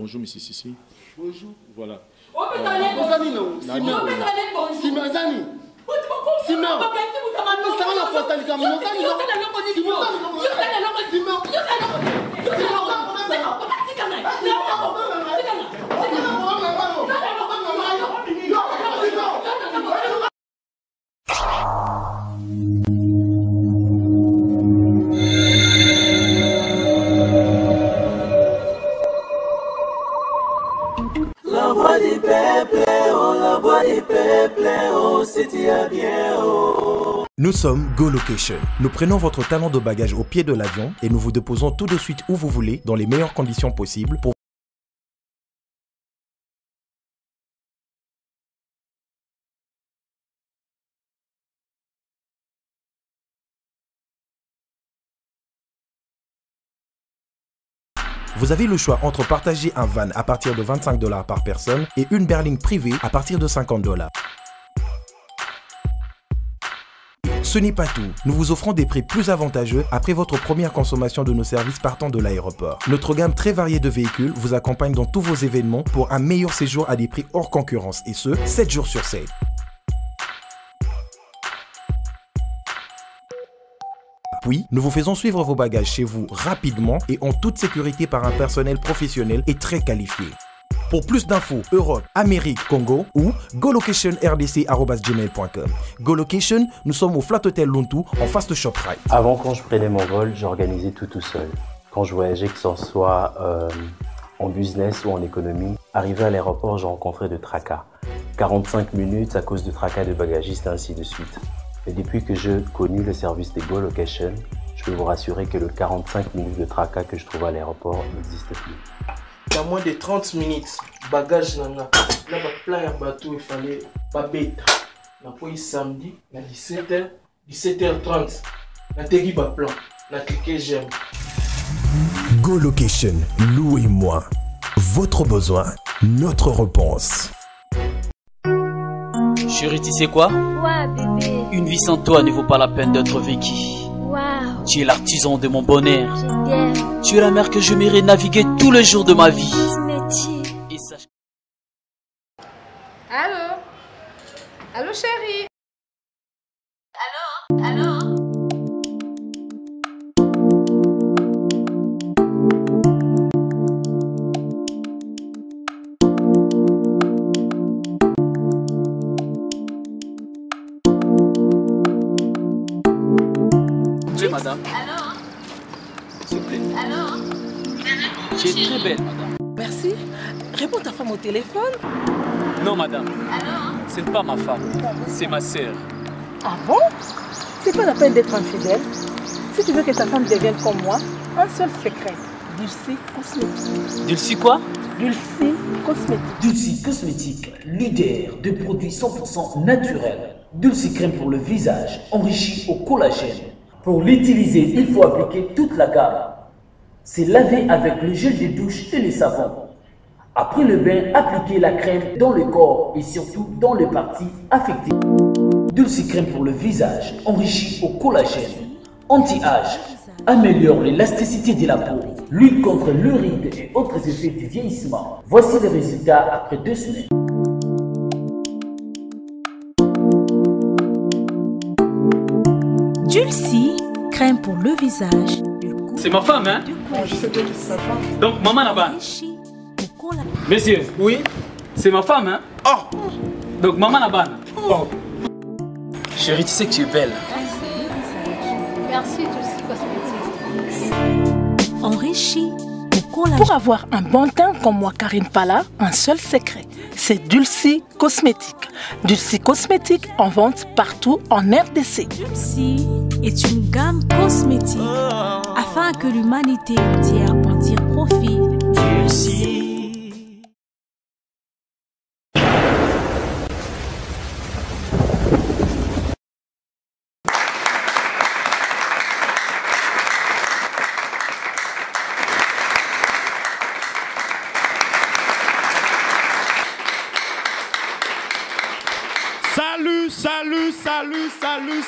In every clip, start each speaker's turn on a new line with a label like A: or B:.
A: Bonjour, monsieur Sissi.
B: Bonjour.
A: Voilà.
B: ozali
C: Nous sommes Go Location. Nous prenons votre talent de bagage au pied de l'avion et nous vous déposons tout de suite où vous voulez dans les meilleures conditions possibles pour Vous avez le choix entre partager un van à partir de 25 dollars par personne et une berline privée à partir de 50 dollars. Ce n'est pas tout. Nous vous offrons des prix plus avantageux après votre première consommation de nos services partant de l'aéroport. Notre gamme très variée de véhicules vous accompagne dans tous vos événements pour un meilleur séjour à des prix hors concurrence et ce, 7 jours sur 7. Puis, nous vous faisons suivre vos bagages chez vous rapidement et en toute sécurité par un personnel professionnel et très qualifié. Pour plus d'infos, Europe, Amérique, Congo ou golocationrdc.gmail.com. GoLocation, nous sommes au Flat Hotel Luntu en face de ShopRite.
D: Avant, quand je prenais mon vol, j'organisais tout tout seul. Quand je voyageais, que ce soit euh, en business ou en économie, arrivé à l'aéroport, je rencontrais de tracas. 45 minutes à cause de tracas de bagagistes, ainsi de suite. Et depuis que j'ai connu le service de Go Location, je peux vous rassurer que le 45 minutes de tracas que je trouve à l'aéroport n'existe plus.
B: Na moins de 30 minutes bagage na nga na baplan ya bato efale babeta napoyi samedi na 17h 17h30 nateki baplan na klike j'aime
C: Go Location, louez-moi. Votre besoin, notre réponse.
E: Chérie, tu sais quoi?
F: Quoi, bébé
E: Une vie sans toi ne vaut pas la peine d'être vécue. Tu es l'artisan de mon bonheur. Tu es la mer que je m'irai naviguer tous les jours de ma vie.
G: Allô? Allô chérie?
E: Ce n'est pas ma femme. C'est ma sœur.
H: Ah bon? C'est pas la peine d'être infidèle. Si tu veux que ta femme devienne comme moi, un seul secret. Dulcie Cosmétique.
E: Dulcie quoi?
H: Dulcie Cosmétique.
I: Dulcie Cosmétique, leader de produits 100% naturels. Dulcie crème pour le visage, enrichi au collagène. Pour l'utiliser, il faut appliquer toute la gamme. C'est laver avec le gel de douche et le savon. Après le bain, appliquez la crème dans le corps et surtout dans les parties affectées. Dulcie crème pour le visage, enrichi au collagène. Anti-âge, améliore l'élasticité de la peau, lutte contre le ride et autres effets du vieillissement. Voici les résultats après deux semaines.
F: Dulcie, crème pour le visage.
E: C'est ma femme, hein?
H: Je sais que c'est ta femme.
E: Donc, maman là-bas.
F: La
E: Monsieur,
B: oui
E: c'est ma femme, hein
B: oh
E: Donc, maman là-bas.
B: oh
E: Chérie, tu sais que tu es belle.
G: Merci Dulcie Cosmétique.
F: enrichie au collagène.
H: Pour avoir un bon teint comme moi, Karine Pala, un seul secret. C'est Dulcie Cosmétique. Dulcie Cosmétique en vente partout en RDC.
F: Dulcie est une gamme cosmétique afin que l'humanité entière en tire profit.
A: Salut,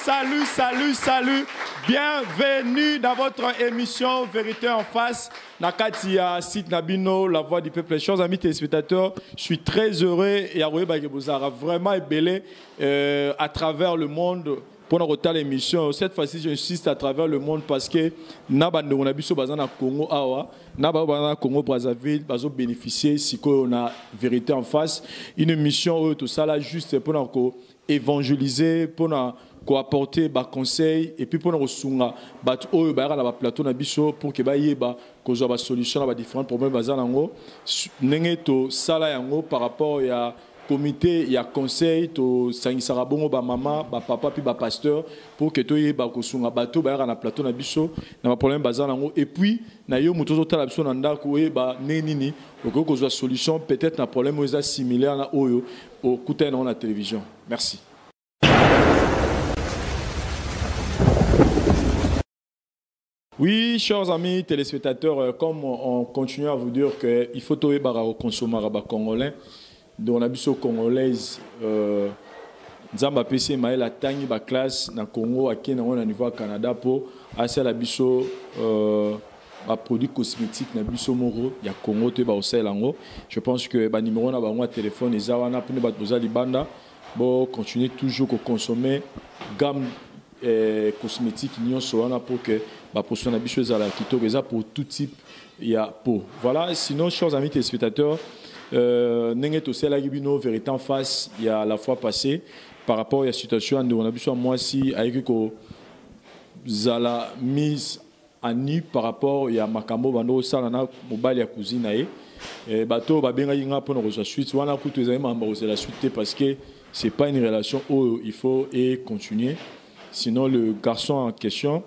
A: salut, salut, salut. Bienvenue dans votre émission Vérité en face. Nakatia, site Nabino, la voix du peuple. Chers amis téléspectateurs, je suis très heureux et à vraiment ébélé euh, à travers le monde pour notre l'émission. Cette fois-ci, j'insiste à travers le monde parce que Nabando on a biso bazana Congo awa, Congo Brazzaville, bazo bénéficier si on a vérité en face. Une émission tout ça là juste pour nous évangéliser, pour nous apporter ba conseil et puis pour nous sunga bat oyo ba na ba plateau na biso pour que ba yeba kozwa ba solution na ba différents problèmes bazana ngo ndenge to sala yango par rapport ya comité ya conseil tosangisaka bongo bamama bapapa mpe bapasteur pour ke toyeba kosunga bato bayaka na plateau na biso na baproblème baza nango et puis na yo moto ozotala biso na ndako oyeba ndenge nini okoki kozwa solution peut-être na problème oyo eza similaire na oyo okutani nango na télévision. Merci Oui, chers amis téléspectateurs, euh, comme on continue à vous dire qu'il faut tout consommer à congolais, donc on a biso congolaise euh, nzambe apesi mayele atangi baklasse na congo akei nango na niveau ya canada mpo asala biso euh, baproduit cosmétique na biso moko ya congo toyeba kosalela yango je pense que banimero na bango telefone eza wana mpone bato boza libanda bocontinue toujours koconsome gamme eh, cosmétique mpo ke baposo na biso ezala kitoko eza pour tout type ya peau. Voilà sinon chers amis téléspectateurs euh, ndenge tosalaki bino vérité en face ya la fois passée par rapport ya situation ya ndeko na biso ya mwasi ayeki kozala mise en nu par rapport ya makambo bando kosala na mobali ya cousine na ye bato babengaki nga mpona kozwa suite. Wana kutu ezali makambo kozala suite te parce que c'est pas une relation oyo il faut et continuer. Sinon le garçon en question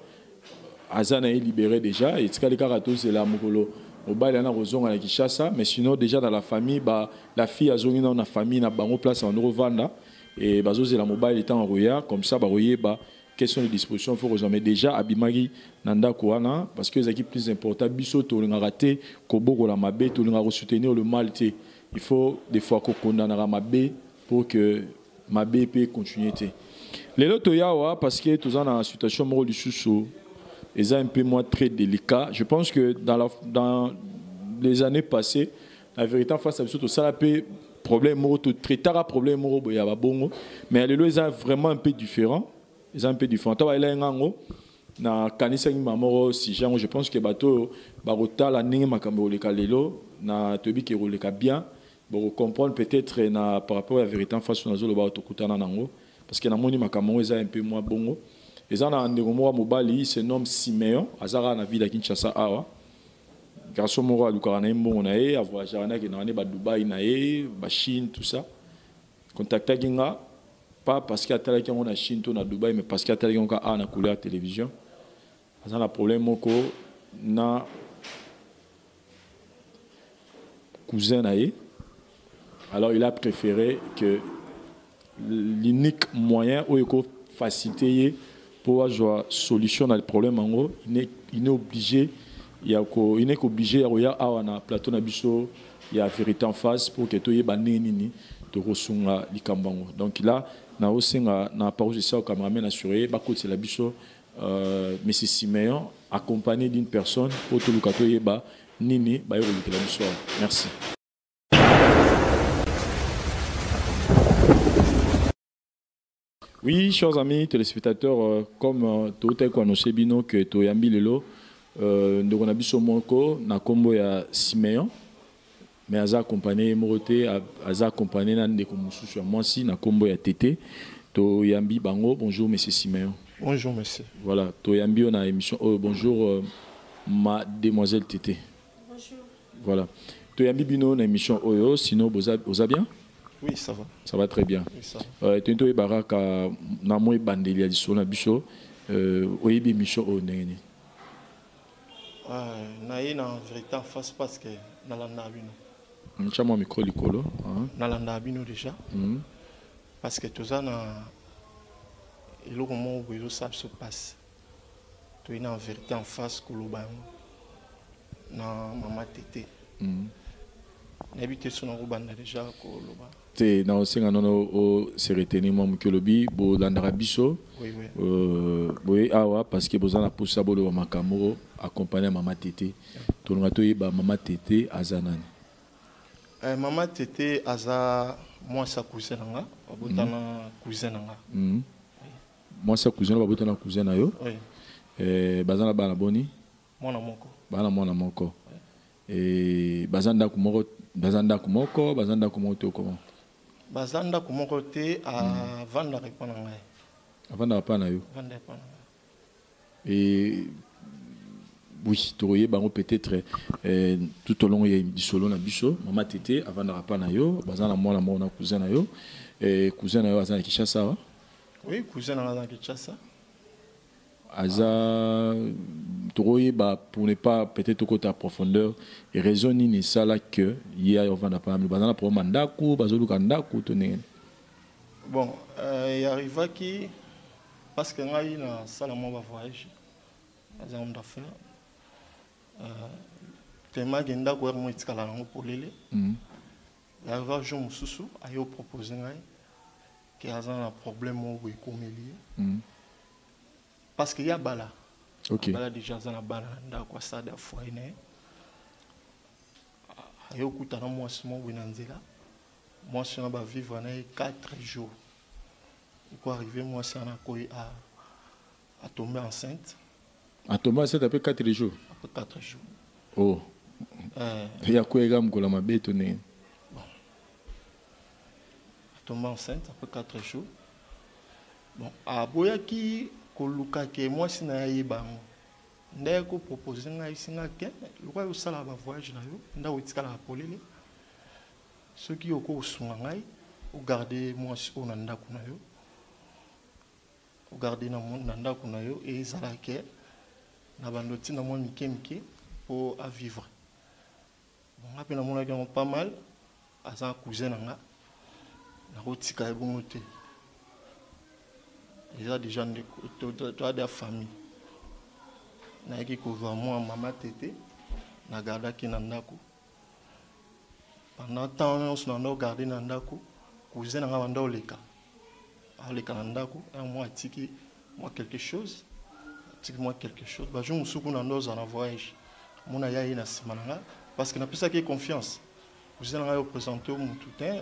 A: aza na ye libéré déjà etikali kaka tozela mokolo. Mobali ana kozonga na kinshasa mais sinon déjà dans la famille ba, la fille azongi nao na famille na bango place bando kovanda e bazozela mobali ntango akoya comme ça bakoyeba quelles sont les dispositions fo kozwa mais déjà abimaki na ndako wana parce que ezalaki plus important biso tolingaka te kobokola mabe tolingaka kosoutenir le mal il faut des fois kokondanaka mabe pour que mabe mpe continue te lelo toya parce que toza na situation moko lisusu eza un peu moins très délicat. Je pense que dans, la, dans les années passées la vérité en face à biso tosala mpe problème moko totraitaka problème moko boye ya babongo. Mais lelo eza vraiment un peu différent. Eza un peu différent. Ta baela yenga yango nakanisaki ma moko sujet yango je pense que bato oyo bakotala ndenge makambo ekoleka lelo na toyebi ke ekoleka bien bokocomprendre peut-être na par rapport ya vérité en face nazoloba oyo tokutana nango. Parce que namoni makambo yango eza un peu moins bongo eza na ndeko moko mobali se nomme simeon. Aza kaka na ville ya kinshasa awa. Garçon moko alukaka na ye mbongo na ye avoyageaka na akendaka ne badubai na ye bachine tout ça. Contactaki nga pas parce que atalaki yango na chine to na dubai mais parce que atalaki yango ka awa na couleur ya télévision. Aza na problème moko na cousin na ye. Alors il a préféré que l'unique moyen oyo ekofacilité ye mpo azwa solution na problème il est obligé ya ko il n'est obligé ya koya awa na plateau na biso ya vérité en face pour ke toyeba nini donc là naosenga na parole esa cameraman assure ye bakotela biso euh, monsieur simeon accompagné d'une personne po toluka toyeba nini baye kolukela biso awa merci Oui, chers amis téléspectateurs, euh, comme euh, tout est annoncé bino que toyambi lelo euh, ndeko na biso moko na kombo ya Simeon mais aza accompagné moko te aza accompagné na ndeko mosusu ya mwasi na kombo ya Tete toyambi bango bonjour monsieur Simeon.
B: Bonjour monsieur.
A: Voilà, toyambi on a émission oh, bonjour euh, mademoiselle Tete.
G: Bonjour.
A: Voilà. Toyambi bino na émission oyo sinon boza boza bien?
B: Oui, ça va.
A: Ça va très bien.
B: Oui, ça
A: va. toni toyebaka ka na mo ebandeli ya lisolo na biso oyebi émission oyo ndenge nini?
B: Naye na vérité en face parce que nalandaka bino.
A: Tya mwa micro likolo
B: nalandaka bino déjà. Parce que toza na eloko moko boye ezosala biso mpasi toye na vérité en face koloba yango na mama tete.
J: Nayebi te so nakobanda déjà koloba
A: te na osenga nono ose retenir mwa moke olobi bolandaka biso
J: oui.
A: euh, boye awa parce que boza na mposa boloba makambo accompagne ya mama tete. Tolonga toyeba mama tete aza nani.
J: Eh, mama tete aza mwasi ya cousin na nga babotana cousin na nga
A: Mhm. mwasi ya cousin oyo babota na cousin na yo. Eh, baza na bana boni.
J: Mwana moko.
A: Bana mwana moko. Baza ndako moko baza ndako moko baza ndako moko te okoma
J: baza ndako moko te avandaka epa na ngai
A: avandaka mpa na yo.
J: Avanda epa na ngai
A: oui, bango peut-être euh, tout au long ya lisolo na biso. Mama tete avandaka mpa na yo. Baza na mwana moko na cousin na yo. Eh, cousin na yo aza na kinshasa awa
J: oui cousin na nga aza na kinshasa
A: aza tokoyeba pour ne pas peut-être tokota profondeur et raison nini esala que ye ayo ovanda baza na problème ya ndako bazoluka ndako to ndenge
J: bon euh, parce que ngai nasala mwa bavoyage aza homme d'affaire temaki ndako ere mo etikala nango polele earriva jour mosusu aye opropose ngai ke aza na problème moko Parce que ya bala.
A: Ok.
J: bala déjà aza na bana na ndako asade ya foye na ye aye okutana mwasi moko boye na nzela. Mwasi wana bavivre na ye 4 jours. Eko arrive mwasi wana akoyi a- atombe enceinte.
A: Atomba asete ape 4 jours.
J: Après 4 jours.
A: Oh.
J: Euh,
A: ya koyeka mokolo mabe to ndenge
J: atombe enceinte après 4 jours. Bon aboyaki koluka ke mwasi na ye ayeba yango nde kopropose ngai singa ke lokwa osala bavoyage na yo ndako etikalaka polele. Soki okoki kosunga ngai ogarde mwasi oyo na ndako na yo. Ogarde na ndako na yo e ezala ke na bando ntina mwa mike mike mpo avivre nga mpe namonaki yango pas mal aza cousin na nga nakotika ye bongo te eza déjà ndeko to- to- toade ya famille nayaki kozwa mwa mama tete nagardaki na ndako pendant temps nyonso na ndako cousin na nga banda oleka aoleka na ndako un mois atiki mwa quelque chose. Atiki mwa quelque chose. Bajour mosusu kuna nda ozala na voyage. Mona ya ye na nsima na nga parce que napesaki ye confiance. Cousin na ngai opresente o motu te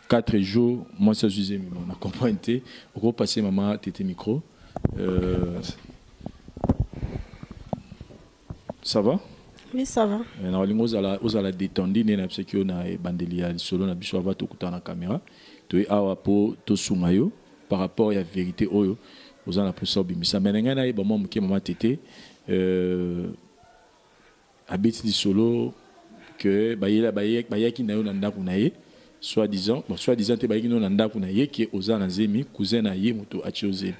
A: 4 jours mwasi azwi zemi bon na comprendre te okopase mama tete micro. Euh, ça va?
K: Oui, ça va.
A: na olingi ozala nde na bisaki oyo na ebandeli ya lisolo na biso ava tokutana na caméra. Toye awa mpo tosunga yo par rapport ya vérité oyo oza na mposa obimisa me na ngai nayeba mwa moke mama tete abeti lisolo ke bayaki na yo na ndako na ye soit disant bon, soit disant te bayaki na yo na ndako na ye ke oza na zemi cousin na ye moto atie yo zemi.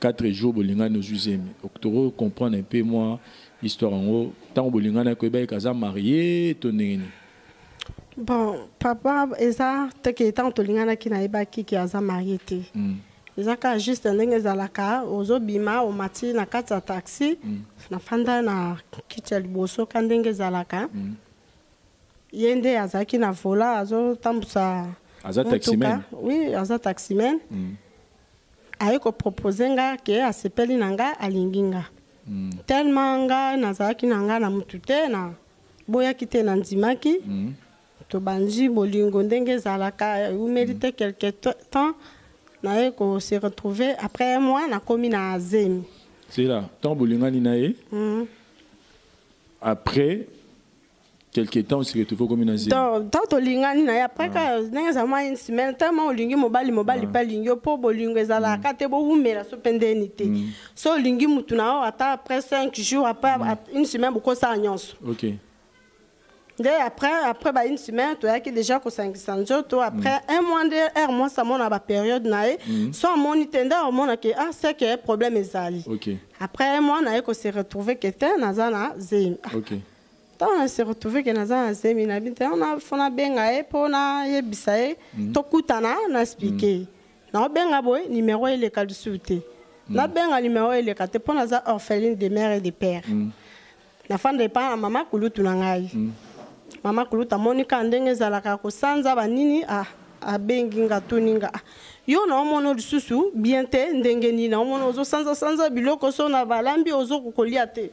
A: 4 jours bolingani ozwi zemi. Toko comprendre un peu moi histoire yango ntango bolingani koyeba eke aza marie to ndenge nini?
L: Bon papa eza teke ntango tolinganaki nayebaki ke aza marie te.
A: Mm.
L: eza kaka juste ndenge ezalaka ozobima omati na kati ya taxi nafanda na kiti ya liboso ka ndenge ezalaka ye nde azalaki na vola azotambusa
A: Aza
L: oui aza taximan
A: Mm.
L: aye kopropose nga ke asepeli na nga alingi nga.
A: Mm.
L: tellement nga nazalaki na nga na mutu te na boyaki te na ndimaki.
A: Mm.
L: tobandi bolingo ndenge ezalaka eumeli te quelque to- temps naye kose retrouve après un mois nakomi na zemi
A: sela ntango bolingani na ye
L: Mhm.
A: après quelque temps on se retrouve komi na
L: ntango tolingani na ye après ka ndenge eza mwa une semaine tellement olingi mobali mobali mpe alingi yo mpo bolingo ezalaka te bowumela so mpe ndeni te so olingi mutu na yo ata après 5 jours après une semaine bokosala nyonso
A: ok.
L: Nde après après ba une semaine toyaki déjà kosangisa nzoto après un mois nde ere mwasi amona bapériode na ye
A: Mm.
L: so amoni te nde amonake ah c'est que problème ezali
A: ok.
L: Après un mois naye kose retrouve ke te naza na zemi
A: ok
L: ntango na se retrouve ke naza na zemi na bi te na fo nabenga ye mpo nayebisa ye.
A: Mm.
L: tokutana na explike ye naobenga boye nimero eleka lisusu te nabenga nimero eleka te mpo naza orpheline de mère et de père nafanda epai na mama kulutu na ngai mama kulutu amoni kaka ndenge ezalaka kosanza banini ah, abengi nga toni nga yo naomona lisusu bien te ndenge nini naomona ozosanzasanza biloko so na balambi ozokokolia te.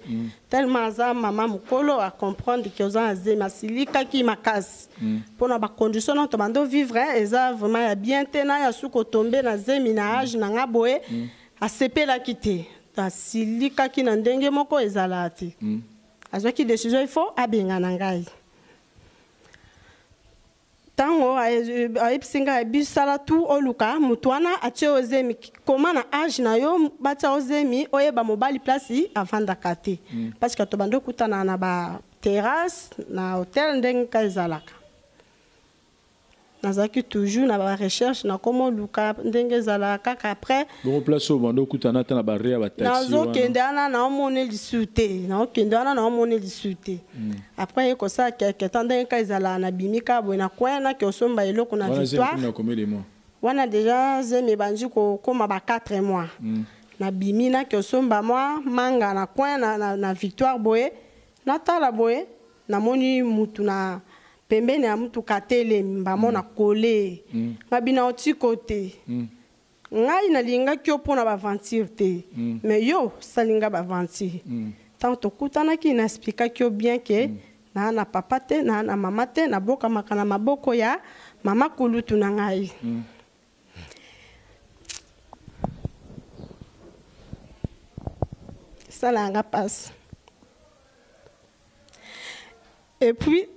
L: Tellement aza mama mokolo acomprendre ke oza na zemi asilikaki makasi. Mpona bacondition na to bando vivre eza vraiment ya bien te na ya suki otombe na zemi na age na nga boye asepelaki te. Asilikaki na ndenge moko ezalaka te azwaki décision faut abenga na ngai ntango aye- ayebisi ngai bisala tu oluka. Motu wana atie ozemi. Koma na age na yo batia ozemi oyeba mobali place avandaka te parce que tobandi okutana na baterrasse na hotel ndenge ka ezalaka nazalaki toujours na barecherche nakoma oluka ndenge ezalaka kaka après
A: na
L: nazokende wana. naomona lisu te naokende wana naomona lisu te apres ye kosala keke ta ndenge ka ezalaka na bimi ka boye na coin nake osomba eloko na victoire.
A: Na
L: wana deja zemi ebandi kokóma ba 4 mois. Nabimi nake osomba mwa manga na coin na, na, na victoire boye. Natala boye namoni mutu na pembeni ya mutuka atelemi bamona kole. Ngabina otiko te ngai nalingaki yo mpona baventure te. Me yo osalinga baventure ntango tokutanaki nasplikaki yo bien ke naa na papa te naa na mama te nabokamaka na maboko ya mama kulutu na ngai. Esala yanga mpasi epuis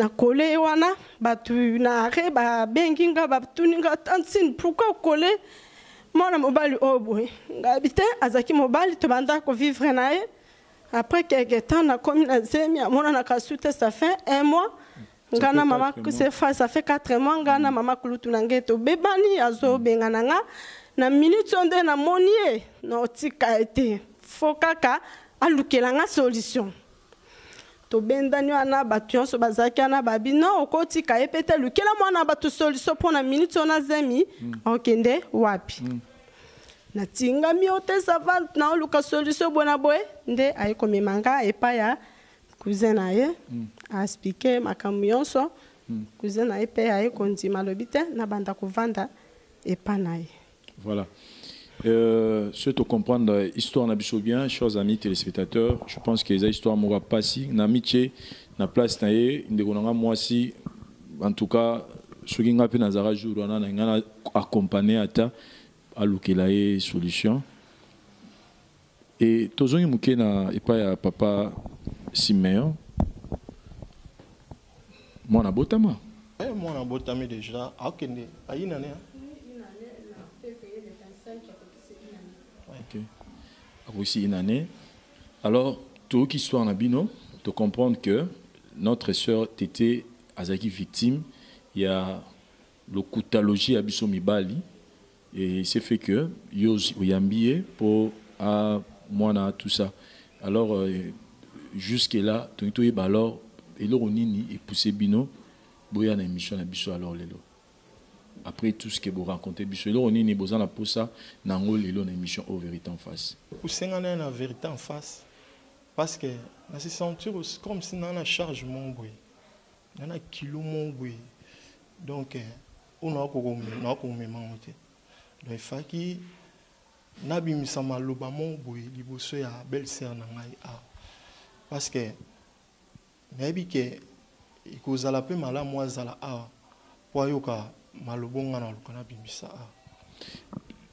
L: nakole wana bato na are babengi nga batuni nga tantine pourkui okole mwana mobali oyo boye. Ngayebi te azalaki mobali tobanda kovivre na ye. Après quelque temps nakomi na zemi amonanaka su te ça fait un mois. Nga na mama c'est fa- ça fait quatre mois. Nga na mama kulutu na ngai tobebani azobenga na nga. Na minute oyo nde namoni ye. Na otika ye te fo kaka alukela nga solution tobendani wana bato nyonso bazalaki wana babi no okotika ye mpe te lukela mwana bato solution mpo na minute oyo na zemi akokende wapi? Natingami yo te sava naoluka solution boye na boye nde aye komema nga epai ya cousin na ye aexplike makambo nyonso. Cousin na ye mpe aye kondima alobi te nabanda kovanda epai na ye.
A: Voilà. Euh, ceux qui comprennent l'histoire na biso bien, chers amis téléspectateurs, je pense que les histoires m'aura passé na amitié, place en tout cas, soki nga pe nazara jour wana na nga na accompagner ata alukela ye solution. Et tozongi na papa Simeon. Mwana botama.
J: Mwana botami déjà akende ayi nani ah?
A: Ok. Aussi une année. Alors, tout qui histoire na bino, de comprendre que notre sœur Tété Azaki victime, il y a le koutalogie à biso mibali et c'est fait que yo yambié pour à moi tout ça. Alors euh, jusque là, tout tout alors et là on nini et pousser bino boya na émission na biso alors lelo. Après tout ce que vous racontez biso là on nini bozana pour ça nango émission au vérité en face.
J: kusengana na vérité en face. Parce que se sentir comme si charge mon boy mon donc eh, nakokomema ngo te donc efaki nabimisa maloba mo boye liboso ya belle sere na ngai awa. Parce que awa mpo ayoka maloba nga na luka nabimisa awa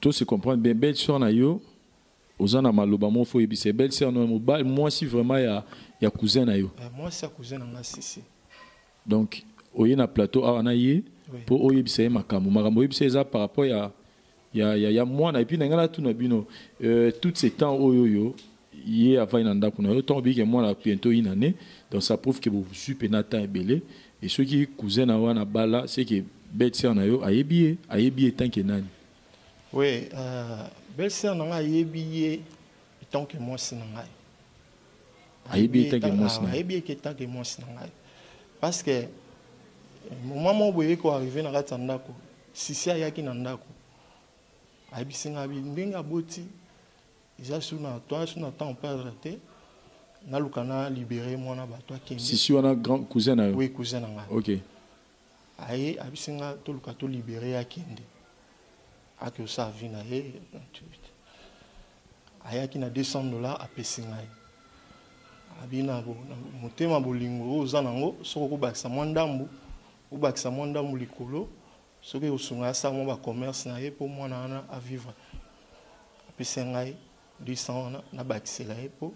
A: Tout se comprend bien. Belle sœur na yo, ozana maloba mo fo yebise belle sœur no mobile moi si vraiment ya ya cousin na yo.
J: Eh, mwasi ya cousin na nga sisi
A: Donc oye na plateau awa na ye
J: Oui.
A: po oyebisa ye makambo makambo oyebisa eza par rapport ya ya ya, ya mwana et puis na ngala tu na bino euh, tout ces temps oyo yo ye avai na ndako na yo ntongo biki mwana bientôt une année donc ça prouve que bozwi mpena temps ebele e soki cousin na wana bala seke belle sœur na yo ayebi ye ayebi ye tanke nani.
J: Oui euh, sœur na ngai ayebi ye etanke mwasi na ngai
A: ayebi ye tanke mwasi na
J: ayebi ye ke tanke mwasi na ngai parce que moment moko boye koarrive na kati ya ndako. Sisi ayaki na ndako. Ayebisi ngai ndenge aboti eza su na toa su na temps perdre te naluka na libere mwana bato akende.
A: Sisi wana grand cousin na yo?
J: Oui cousin na ngai
A: ok
J: aye abisi nga toluka tolibere ye akende. Ake osala vi na ye ayaki na 200 dollar apesi ngai abi na motema bolingo oyo oza nango soki okobakisa mwa ndambu obakisa mwa ndambu likolo soki osunga asala mwa bacommerce na ye mpo mwana wana avivre. Apesi ngai 200 wana nabakisela ye mpo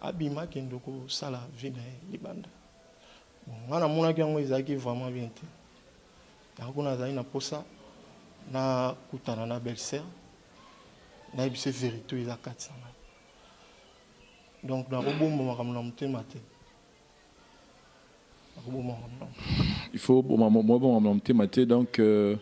J: abima akende kosala vi na ye libanda. Bon nga namonaki yango ezalaki vraiment bien te yango na nakutana na oyo eza kati na ngai. Donc nakobomba makambo na motema te. Nakobomba makambo na
A: il faut na motema te. Donc euh,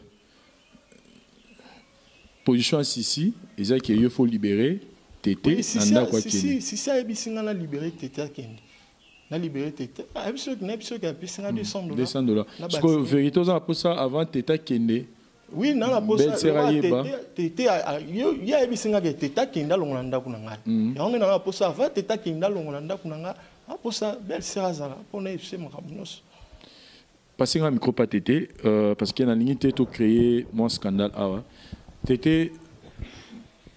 A: position ya sisi eza ke yo faut libérer tete
J: Oui,
A: na ndako akende
J: sisi ayebisi nga na tete akende na libere tete ayebi soki nayebi soki apesi nga 200 dollars.
A: 200 dollars.
J: Na
A: sikoyo
J: bâtiment.
A: vérité oza na posa avant tete akende
J: oui na na
A: Belle sœur ayeba.
J: tete ye ayebisi nga ke tete akende alongola ndako na ngai yango nde nanga posa ava tete akende alongola ndako na ngai aposa belle sœur azala mpona yebise makambo nyonso
A: pasi nga micro pa tete euh, parce que nalingi te tocréer mwa scandale awa tete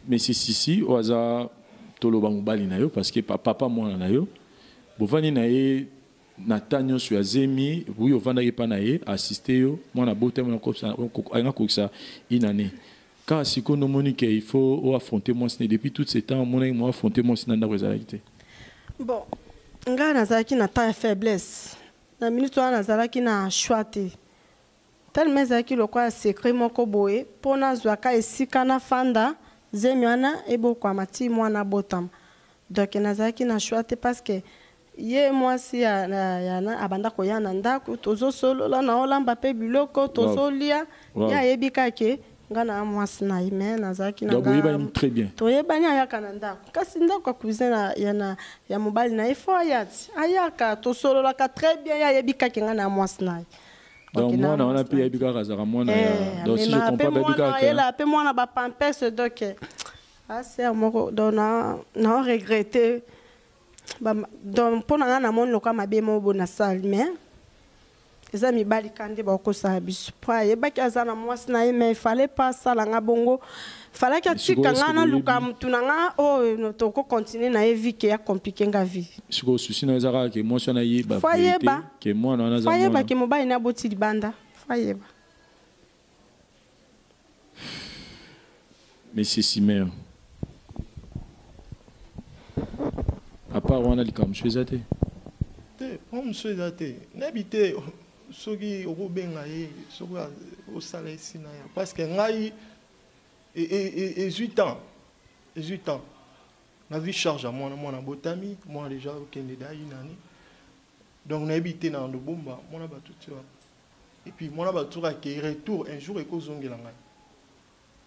A: monsieur sisi oyo aza toloba mobali na yo parce que pa- papa mwana na yo bovandi na ye na ta nyonso ya zemi buyi ovandaki mpa na ye assiste yo mwana botama alinga kokisa inane kaka sikoyo nomoni ke il faut oaffronter mwasi ne depuis tout ce temps omonaki mo affronter mwasi na ndako ezalaki te.
L: Bon ngai nazalaki na temps ya faiblesse. Na minute wana nazalaki na choix te. Telema ezalaki lokola secret moko boye mpo nazwaka esika nafanda zemi wana ebokwama ti mwana abotama donc nazalaki na choix te parce que ye mwasi abanda koya na ndako tozosolola na olamba mpe biloko tozolia.
A: Wow.
L: ye ayebi kake ngai na mwasi na ye me nazalaki nga- toyebani ayaka na ndako. Kasi ndako ya cousin ya, mobali na ye fo aya ti ayaka tosololaka très bien ye ayebi kake ngai na mwasi na ye.
A: Donc mwana wana mpe yebi kaka azalaka mwana
L: Eh,
A: ya donc si je
L: amemaka mpe mwana bapampese donc aser moko donc na- nao regrete mpo na ngai namoni lokwa mabe moko bo nasali mais eza mibali ka nde bakosala biso. Mpo ayebaki aza na mwasi na ye mais efale mpa asalanga bongo. Falaki atika ngai naluka mutu na ngai oyo tokokontinue na ye vi ke ya komplike nga vi
A: sikoyo susi na eza kaka ke mwasi wana yeba
L: ayeba.
A: ke mwana wana aza mwana.
L: ayebaki mobali na aboti libanda. Ayeba
A: monsieur simer à part wana likambo mosusu eza te
J: te mpo mosu eza te nayebi te soki okobenga ye soki osala esina ya. Parce que ngai e- e- e- ezwi temps ezwi temps nazwi charge ya mwana mwana botami mwana deja okende dayi nani donc nayebi te na lobomba mwana bato ti wana epuis mwana bato ake retour un jour ekozongela ngai.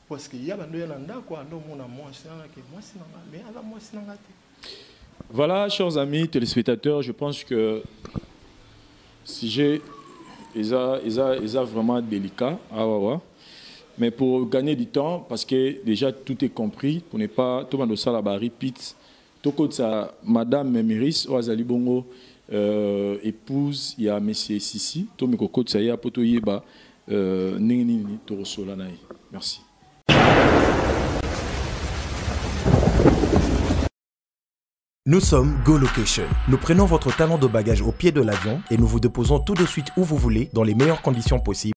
J: Parce que ya bando ya na ndako ando omona mwasi nanake mwasi na ngai. Mais aza mwasi na ngai te
A: Voilà, chers amis téléspectateurs, je pense que si j'ai Isa, Isa vraiment délicat, ah ouais, ouais. mais pour gagner du temps, parce que déjà tout est compris, pour ne pas tout le monde ça là repeat, tout ça, Madame Méris, Oazali Bongo, euh, épouse, il y a Monsieur Sissi, tout le monde ça y a pour tout yeba, euh, toro solanaï. Merci.
C: Nous sommes Go Location. Nous prenons votre talent de bagage au pied de l'avion et nous vous déposons tout de suite où vous voulez dans les meilleures conditions possibles.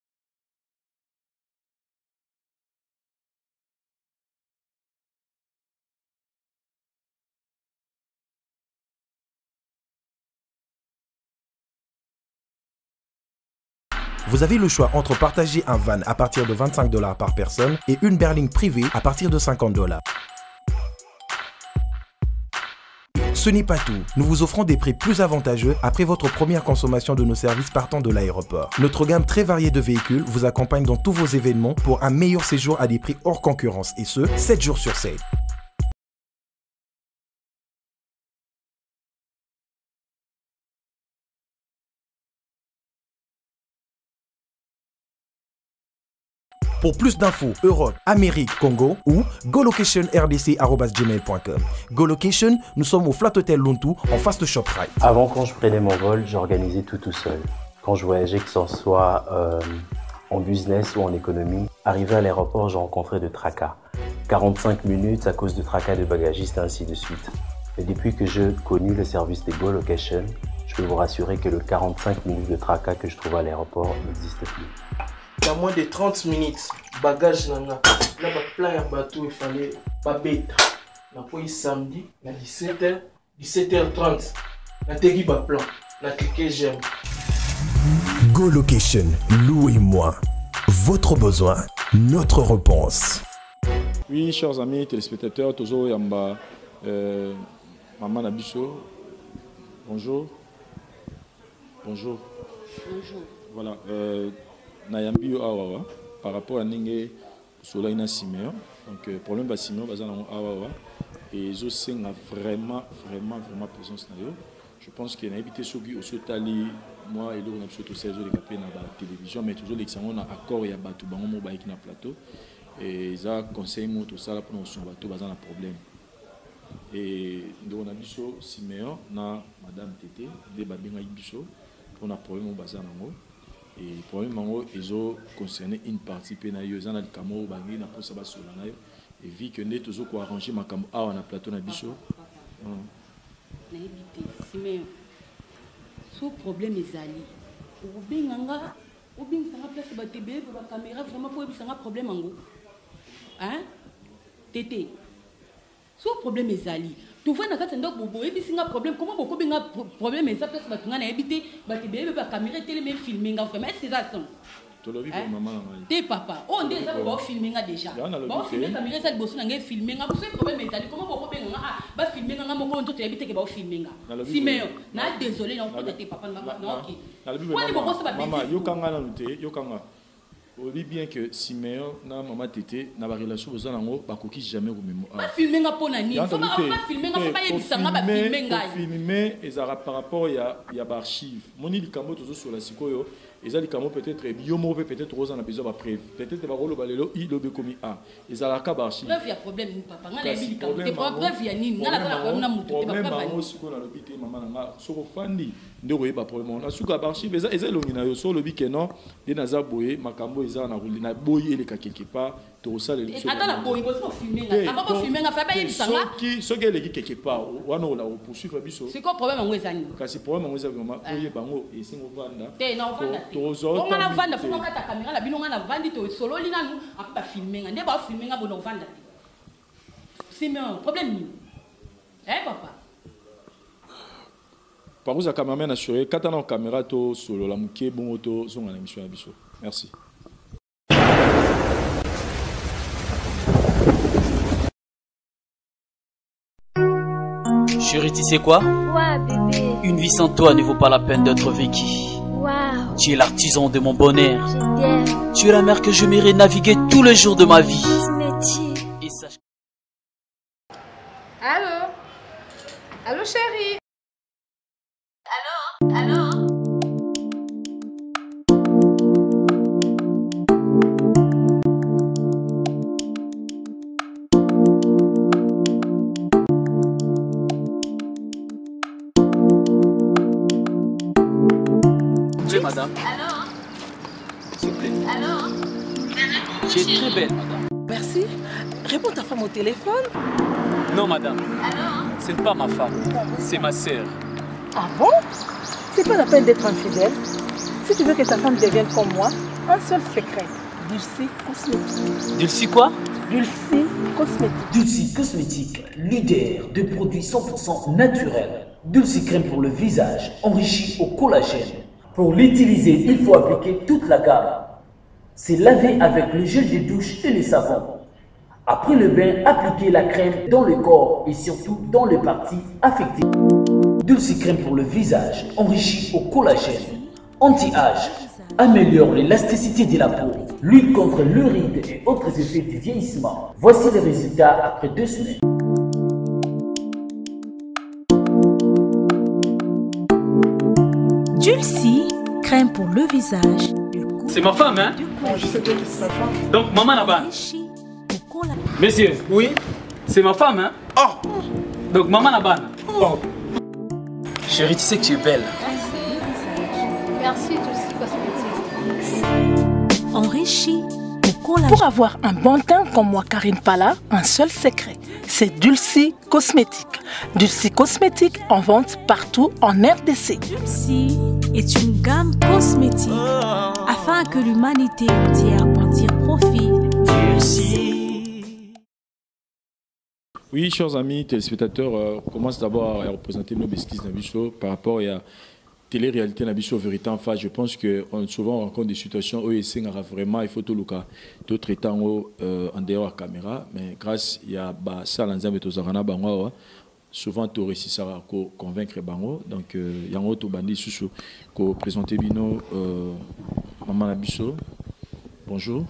C: Vous avez le choix entre partager un van à partir de 25 dollars par personne et une berline privée à partir de 50 dollars. Ce n'est pas tout. Nous vous offrons des prix plus avantageux après votre première consommation de nos services partant de l'aéroport. Notre gamme très variée de véhicules vous accompagne dans tous vos événements pour un meilleur séjour à des prix hors concurrence et ce, 7 jours sur 7. Pour plus d'infos, Europe, Amérique, Congo ou golocationrdc.gmail.com. GoLocation, nous sommes au Flat Hotel Lontu en face de ShopRite.
D: Avant, quand je prenais mon vol, j'organisais tout tout seul. Quand je voyageais, que ce soit euh, en business ou en économie, arrivé à l'aéroport, je rencontrais de tracas. 45 minutes à cause de tracas de bagagistes, ainsi de suite. Et depuis que j'ai connu le service de GoLocation, je peux vous rassurer que le 45 minutes de tracas que je trouve à l'aéroport n'existe plus.
B: Na moins de 30 minutes bagage na nga na baplan ya bato efale babeta napoyi samedi na 17h 17h30 nateki baplan na clike j'aime
C: Go Location, louez-moi. Votre besoin, notre réponse.
A: Oui, chers amis téléspectateurs, toujours Yamba, euh, Maman Nabiso. Bonjour. Bonjour.
M: Bonjour.
A: Voilà. Euh, nayambi yo awa wa par rapport ya ndenge solai na simeon. Donc euh, problème ba simeon baza nango awa wa ezosenga vraiment vraiment vraiment présence na yo. Je pense que nayebi te soki osi otali mwa eloko na biso tosala ezoleka mpe na batélévision mais tozolekisa yango na accord ya bato bango moko bayaki na plateau. Eza conseil moko tosala mpona kosunga bato baza na problème. E ndeko na biso simeon na madame tete nde babengaki biso mpona problème oyo baza nango. Problème nango ezo concerner une partie pe na yo eza na likambo oyo bangi na mposa basola na yo et vu que nde tozo koarrange makambo awa na plateau na biso hum.
M: nayebi te simeyo so problème ezali okobenganga obingisanga place bato ebele pe bacaméra vraiment mpo oyebisanga problème yango hein? Tete so problème ezali tovai na kati ya ndako boyebisinga problème. Comment bokobenga problème eza place bato nga nayebi te bato ebele pe bacaméra etelemi efilme nga vraiment est ce que eza
A: ngai
M: te papa. Oyo nde eza baofilme nga déjà. Baofilme caméra eza liboso na ngai efilme nga so problème ezali comment bokobenga nga bafilme nga nga moko nzoto yebi teke baofilme nga simeyo na désolé nakokota te papa naoke wani
A: mama
M: bokoso
A: mama
M: babesi
A: yokanga nanu te yokanga oyebi bien que siméon na mama tete na barelation boza nango bakoki jamais komemo
M: bafilme nga mpo na
A: ezalaka par rapport ya, ya baarchive moni likambo tozosola sikoyo eza likambo peut-être yo moko mpe peut-être oza na besoin peut-être bakoloba lelo i lobi ekomi a. Ezalaka baarchive
M: preuve ya problème nini papa. Nga nayebi
A: Kasi
M: likambo. te
A: problème yango- sikoyo nalobi te mama na nga. Soki ofandi nde koyeba problème. Wana suka baarchive eza eza elongi na yo. So olobi ke non nde naza boye makambo eza na boyi eleka keke part tokosalelasoki eh, eleki keke part wana ola opoursuivre biso. Kasi problème yango eza vraimen koyeba yango esengi ovanda
M: tozwakata kamera na bino nga na vandi tosololi nanu apo bafilmenga nde bafilmenga bona ovanda te simeon problème nini e papa?
A: Paruza cameraman assuré. Kata na caméra tosolola moke bongo tozonga na émission ya biso merci.
N: Chérie, tu sais quoi?
O: Ouais, bébé.
N: Une vie sans toi ne vaut pas la peine d'être vécue. Tu es l'artisan de mon bonheur. Tu es la mer que je m'irai naviguer tous les jours de ma vie. Et sache
G: Allô? Allô, chérie?
N: Madame.
E: Allô
N: S'il vous plaît.
E: Allô
N: Tu es très belle, madame.
H: Merci. Réponds ta femme au téléphone.
N: Non, madame.
E: Allô
N: Ce n'est pas ma femme. C'est ma sœur.
H: Ah bon? C'est pas la peine d'être infidèle. Si tu veux que ta femme devienne comme moi, un seul secret. Dulcie Cosmétique.
N: Dulcie quoi?
H: Dulcie Cosmétique.
I: Dulcie Cosmétique, leader de produits 100% naturels. Dulcie crème pour le visage, enrichi au collagène. Pour l'utiliser, il faut appliquer toute la gamme. C'est laver avec le gel de douche et le savon. Après le bain, appliquez la crème dans le corps et surtout dans les parties affectées. Dulce crème pour le visage, enrichie au collagène, anti-âge, améliore l'élasticité de la peau, lutte contre le ride et autres effets du vieillissement. Voici les résultats après deux semaines.
F: Dulcie, crème pour le visage.
N: C'est ma femme, hein?
P: Je sais que c'est sa femme.
N: Donc, maman là-bas. Monsieur. Oui C'est ma femme, hein? Oh Donc, maman là-bas. Oh Chérie, tu sais que tu es belle.
G: Merci, Dulcie Cosmétique.
F: Enrichi
H: Pour avoir un bon teint comme moi, Karine Pala, un seul secret, c'est Dulcie Cosmétique. Dulcie Cosmétique en vente partout en RDC.
F: Dulcie est une gamme cosmétique afin que l'humanité entière en tire profit.
A: Oui, chers amis téléspectateurs, euh, on commence d'abord à représenter nos besquises Nabiso par rapport à télé-réalité Nabiso vérité en face. Je pense que on, souvent on rencontre des situations où il vraiment il faut tout le cas, tout traitant euh, en dehors de la caméra, mais grâce il y a bah ça l'ensemble de Tozarana Bango, souvent tu réussis ça ko convaincre Bango. Donc euh, il y a un autre bandit sous ko présenter bino euh, maman Nabiso. Bonjour.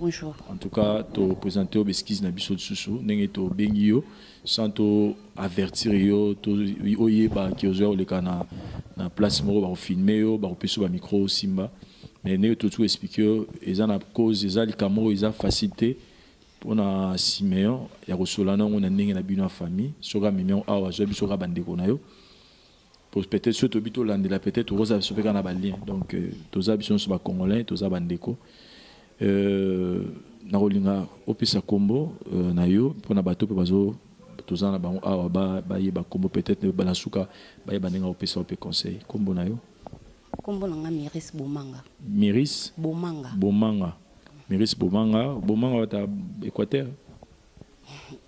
Q: Bonjour.
A: En tout cas, tu représentes au besquise na biso susu, ndenge to bengi yo sans to avertir yo to oyeba ki ozo le kana na place moko ba filmer yo ba peso ba micro simba. Mais ne to tout expliquer yo eza na cause eza likamo eza facilité mpona simeon ya kosola nango na ndenge na bino famille soka mimion awa azwa biso ka bandeko na yo. Peut-être soki tobi tolandela peut-être tokozala biso mpe kaka na balien donc toza biso nyonso bacongolais toza bandeko nakolinga opesa nkombo na yo mpona bato mpe bazo toza na bango awa bayeba nkombo peut-être na suka bayeba ndenge opesa mpe conseil. Nkombo na yo?
Q: Nkombo na nga miris bomanga.
A: Miris?
Q: Bomanga.
A: Bomanga. Miris bomanga. Bomanga bata équateur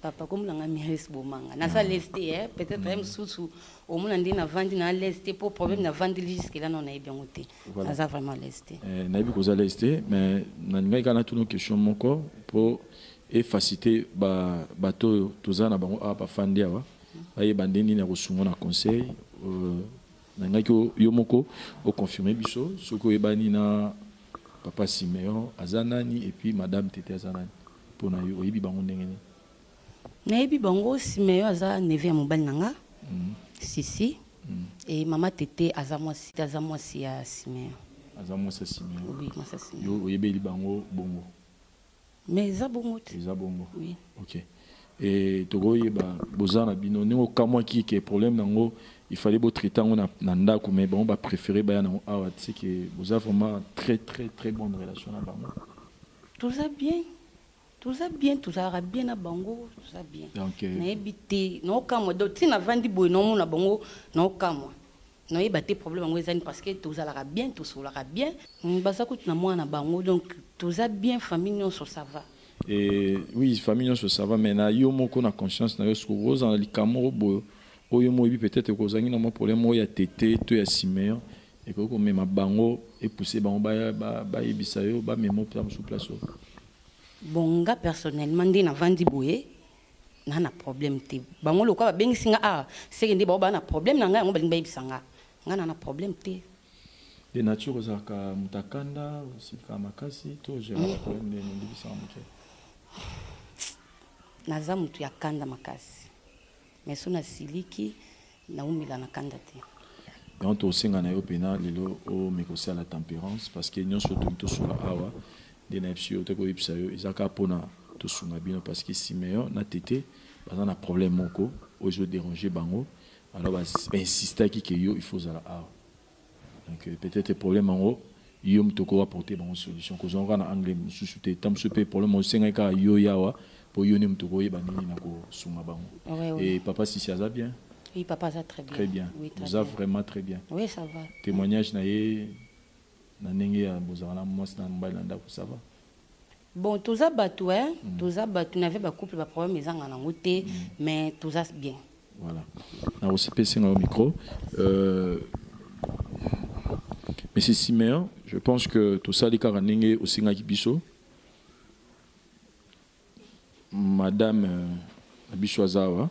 Q: papa nkombo na nga miris bomanga. Naza leste e peut-être ye mosusu omona nde navandi na leste mpo problème navandeli jusque là no nayebi yango te. Naza vraiment leste.
A: Nayebi koza leste mais nalingai kaka natuna question moko mpo efacilité bato oyo toza na bango awa bafandi awa. Bayeba nde nini ya kosunga na conseil nalingaki yo moko oconfirme biso soki oyebani na papa simeon aza nani epuis madame tete aza nani. Mpo na yo oyebi bango ndenge nini?
Q: Nayebi bango simeyo aza neve ya mobali na nga sisi. E mama tete aza mwasi aza mwasi ya simeyo
A: aza mwasi ya yo oyebeli bango bongo
Q: mais eza bongo te
A: eza bongo
Q: oui.
A: Ok. E tokoyeba boza na bino ndenge okamwaki ke problème nango ifallait botraite yango na, ndako mais bango bapréféré baya nango awa tiseke boza vraiment très très très bonne relation na bango
Q: toza bien. Toza bien tozalaka bien na bango toza bien. Nayebi te naokamwa do ntina navandi boye naomona bango naokamwa naoyeba te problème yango ezani parce que tozalaka bien tosolaka bien. Baza kutu na mwana na bango donc toza bien famille nyonso ça va
A: et oui famille nyonso ça va mais na yo moko na conscience na yo soki ozala likamo moko boye oyo mo oyebi peut-être kozangi na mwa problème oyo ya tete to ya simeon ekoki komema bango epousse bango bayebisa yo bamema mpe mosu place oyo
Q: bon nga personnellement nde navandi boye na na problème te. Bango lokola babengisi nga awa seke nde bao baa na problème na ngai yango balingi bayebisa nga nga na na problème te.
A: De nature ozalaka moto akanda osilika makasi to ogéraka problème nde nondibisaka moke
Q: naza moto ya kanda makasi. Mais so nasiliki naumela na kanda te.
A: Donc tosenga na yo mpena lelo omeka osala tempérance parce que nyonso toki tosola awa nde nayebi so yo te koyebisa yo eza kaka mpona tosunga bino parce que simeon na tete baza na problème moko oyo ezoderange bango alors bainsistaki ke yo il faut ozala awa donc peut-être problème yango yo moto oko apporte bango solution kozwanga na anglais mosusu te ta mosusu mpe problème osengaki kaka yo yawa mpo yo nde moto okoyeba nini na kosunga bango et papa sisi aza bien?
Q: Oui, papa, ça très bien.
A: Très bien.
Q: Oui, très bien.
A: vraiment très bien.
Q: Oui, ça va.
A: Témoignage na ye na ndenge ya bozala mwasi na mobali na ndako ça va?
Q: Bon, toza bato, hein, toza bato, n'avait pas couple, pas problème, mais en ango te, mais toza bien.
A: Voilà. Na nga au micro. Euh, Monsieur Siméon, je pense que tosali kaka ndenge osengaki biso madame euh, na biso aza awa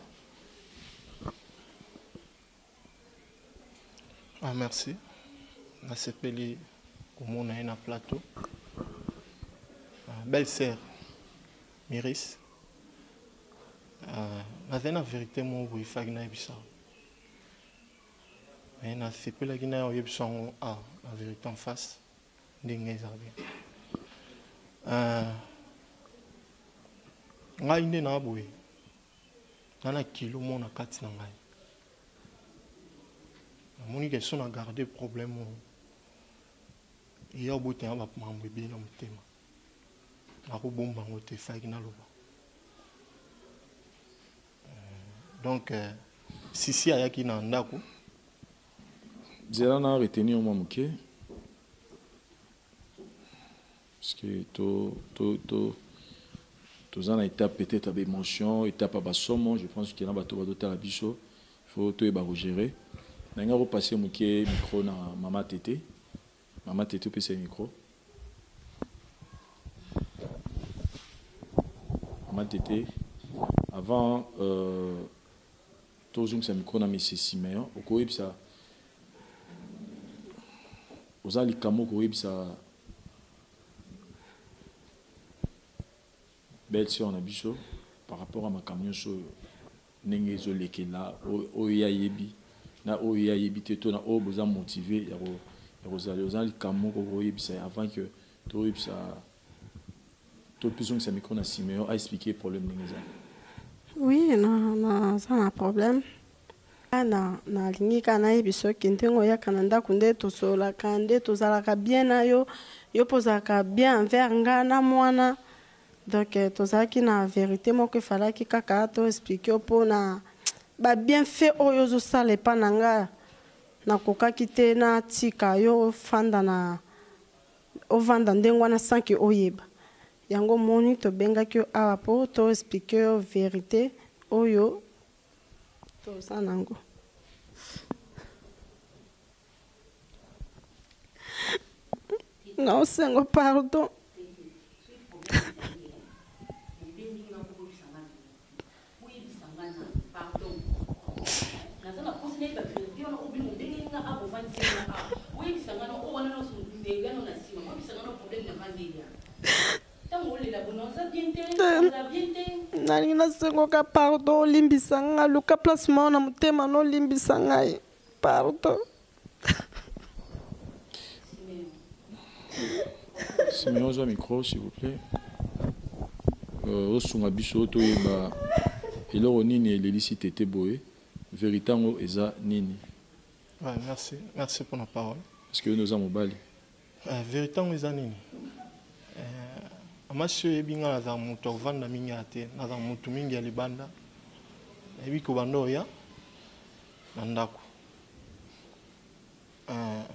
J: ah, merci. Nasepeli komona ye na plateau. Ah, belle sœur miris nazali na vérité moko boye efaki nayebisa me nasepelaki na ye oyebisa yango ah, na vérité en face ndenge eza bien. Ah, ngai nde na boye nga na kilo mo na kati na ngai. Namoni ke so na garde problème oyo eya obotela bamambo ebele na motema. Nakobomba yango te efaki naloba Euh, donc euh, sisi ayaki na ndako.
A: Nzela na retenir mwa moke. Parce que to, to, to, toza na étape peut-être ya baémotion étape ya basomo je pense ke na bato bazotala biso. Faut toyeba kogérer na ngai kopase moke micro na mama tete. Mama tete opesa ye micro. Mama tete avant euh, tozongisa micro na mese simeon okoyebisa oza likambo okoyebisa belle sœur na biso par rapport à makambo nyonso oyo ndenge ezolekela oyo- ye ayebi na oyo ye ayebi te to na oyo boza motive ya ko- ya kozala. Oza likambo moko koyebisa ye avant que toyebisa topesongisa micro na simeon aexplike problème ndenge eza
L: oui na- naza na problème. Na nalingi kaka nayebi soki ndenge oyaka na ndako nde tosololaka nde tozalaka bien na yo yo mpo ozalaka bien envers nga na mwana. Donc eh, tozalaki na vérité moko efalaki kaka toexplike mpona babienfait oyo ozosala epa na nga. Nakokaki te natika yo ofanda na ovanda ndenge wana sanki oyeba yango moni tobengaki yo awa mpo toexplike yo vérité oyo toza nango. Naosengo pardon nalingi nasengoka pardon olimbisa nga luka place mao na motema nolimbisa ngai. Pardon
A: simeon ozwa micro s'il vous plaît. Euh, osunga biso toyeba eloko nini elelisi tete boye? Vérité yango eza nini?
J: Ouais, merci merci pour la parole.
A: Parce que oyo oza mobali.
J: Euh, vérité yango eza nini? Amasi oyebi nga nazala moto akovanda mingi ya te nazala motu mingi ya libanda. Nayebi kobanda oya na ndako. Eh,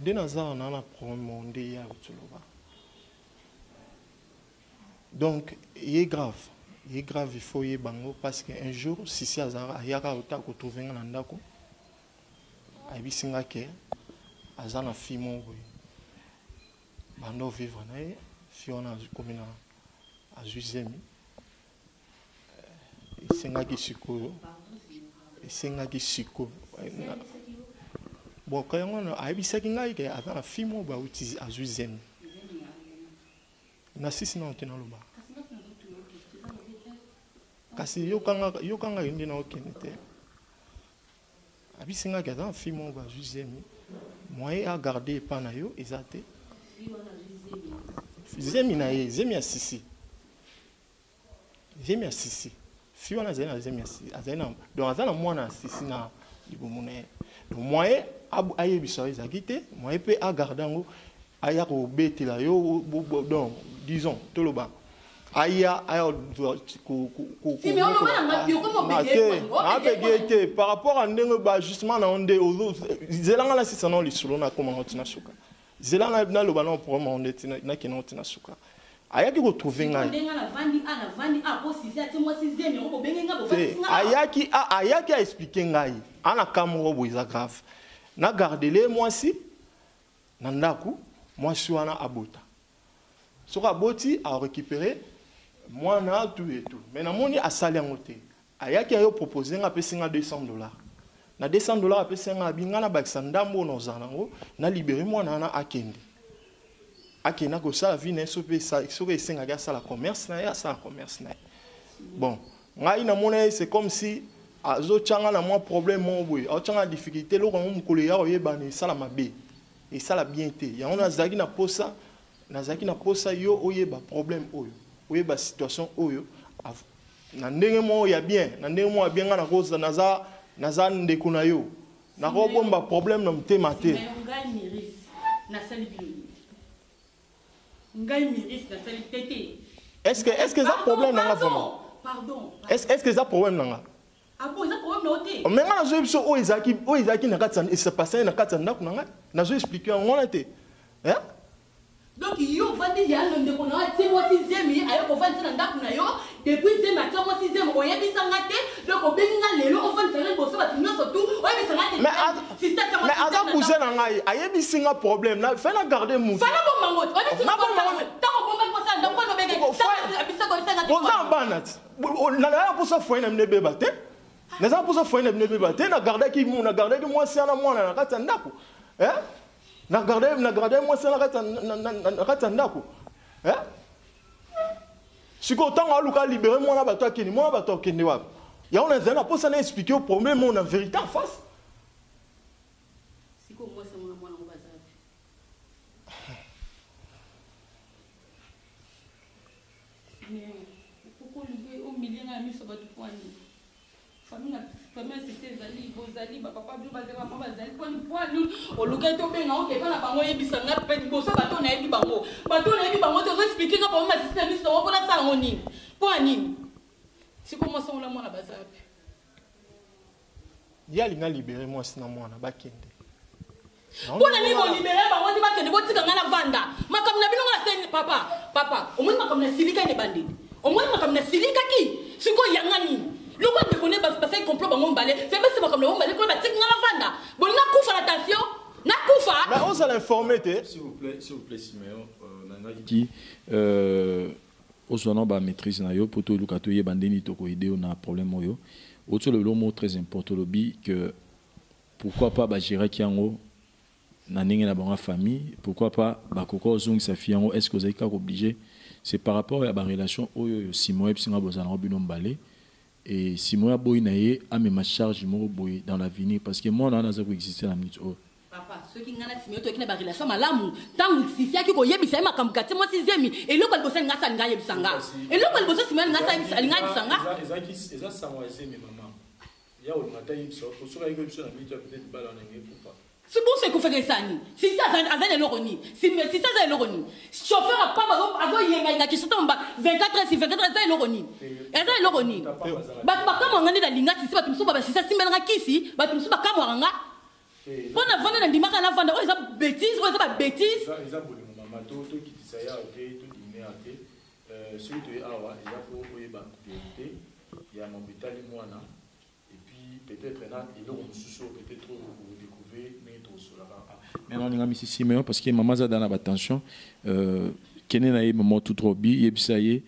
J: nde naza na na problème nde ya kotoloba donc ye grave ye grave il faut oyeba yango parce que un jour sisi ayaka ota kotrouve nga na ndako. Ayebisi nga ke aza na fille moko boye. Banda ovivre na ye fille wana komi na azwi zemi Eh, esengaki sikoyo. Esengaki sikoyo. Na- bon ka yango wana ayebisaki ngai ke aza na fille moko boye auti azwi zemi nasisi nano te naloba. Kasi yokanga yo nde naokende te. Abisingaki aza na fille moko azwi zemi moyen agarde epa na yo eza te zemi na ye zemi ya sisi. Zemi ya sisi. Fi wana azali na zemi ya sisi azali na donc aza na mwana ya sisi na libumu na ye. Donc moyen abu- ayebisa yo ezalaki te moyen mpe agarde yango aya kobetela yo donc disons toloba. Aya aya ko- ko- ko-
M: Si, mais on
J: ko-
M: va na ngapi, okoma
J: na
M: obege
J: te par rapport a ndenge baajustement na yo nde ozo- zelanga na sisa na lisolo nakomanga tina suka nzela naloba na promo nde nakende ntina suka. Ayaki kotrouve
M: ngaiayaki
J: ayaki aexplike ngai. Ana ka moko boye eza grave. Nagardele ye mwasi na ndako mwasi wana abota soki aboti arécupere mwana tu etu me namoni asali yango te. Ayaki ayo propose nga apesinga 200 dollars. Na 200 dollars apesi nga abi nga nabakisa ndambo oyo nazala nango nalibere mwana wana akende. Akende akosala vi na ye soki esengaki asala commerce na ye asala commerce na ye. Bon ngai namona ye c'est comme si azotyanga na mwa problème moko boye. Aotyanga na difficulté eloko yango mokolo eya oyebana esala mabe esala bien te. Yango nazalaki na posa nazalaki na posa yo oyeba problème oyo oyeba situation oyo. Na ndenge moko ya bien na ndenge moko ya bien nga nakoza naza naza ndeko na yo. Nakobomba problème na motema te.
M: Est ce que est
J: ce que eza problème nanga vraiment? est ce que eza problème
M: nanga?
J: Me nga nazoyebi biso oyo ezalaki na kati ya epasangi na kati ya ndako na ngai? Nazo explike yango wana te.
M: donc ye ovandi ya londeko na yo atie mwa ti nzembe ye aye kovandisa na ndako na yo. Depuis nzembe atia mwa ti nzembe oyebisanga te. Donc obengi nga lelo ovandisanga liboso bato nyonso tu oyebisanga te.
J: Aza cousin na ngai ayebisi nga problème fe na garde mouvioza bana ti. Nalaya mposa foye na mine beba te. Naza mposa foye na mine beba te na gardaki mwasi wana mwana na kati ya ndako eh? Na garde na garde mwasi na kati na- na- na- na kati ya ndako Eh? sikoyo ntango aluka alibere mwana bato akende mwana bato akende wapi yango nazali na mposa na explike yo problème oyo na vérité en face.
M: Na wapi okolibe omilinga ya miso bato pwani famille sese ezali bozali bapapa bino bazali bama bazali pwani pwani olukai tobenga okeka na bango oyebisanga mpe liboso bato nayebi bango bato nayebi bango te ozoexplike nga bango masisi na miso nango mpona asala yango nini mpo ya nini siko na mwana baza wapi
J: ye alinga libere mwasi na mwana bakende
M: mpona nini bolibere bango nde bakende botika nga na vanda makambo na bino nga naseni papa papa omoni makambo na silika ene bandeli omoni makambo na silikaki sikoyo yanga nini loko ndekone basali complot bango makambo na bango mbale koyo batiki nga na vanda bolinga kufa na tension nakufa
J: mais ozala informé te
A: s'il vous plaît s'il vous plaît siméon nangaki euh, ozwa na bamaîtrise na yo mpo toluka toyeba ndeni tokoyede yo na problème oyo. Otolobela omo très important olobi que pourquoi pas bagéraki yango na ndenge na bango ya famille. Pourquoi pas bakoka ozongisa fi yango est ce que ozali kaka obligé c'est par rapport ya barelation oyo oyo simon yebisinga bozala nango bino mbale et simon aboyi na ye amema charge moko boye dans l'avenir. Parce que mwana wana aza koexiste na minute. Oyo
M: papa soki ngai na simio toyeki na barelation malamu ntango sisiaki koyebisa ye makambo kati mwasi zemi eloko ya liboso alinga asa alinga ayebisanga eloko ya liboso simio alinga asa alinga ayebisanga
A: eza sango azemi mama ya olinga ta yebiso osoki ayeki yebiso na minute ya peut-être bala wana nge kufa
M: sibuso ekufekesa nini sisi aza na eloko nini sisi aza eloko nini chauffeur apamba azoyengayenga kisoto mba 24 si 24 eza eloko nini eza eloko nini bato bakamwanga nde nalinga sisi bato mosusu basisi asimbelanga kisi bato mosusu bakamwaka nga mpo na vanda na ndimaka na vanda oyo eza bétise oyo eza babétise
A: eza bolingo mama tokitisa ya te todime ya te soki toye awa eza mpo oyeba vérité ya mambo etali mwana. Epuis peut-être na eloko mosusu oyo peut-être odécouvre ndenge mais nalinga misi simeon parce que mama aza da na batension kende na ye mama tutrobi yebisa ye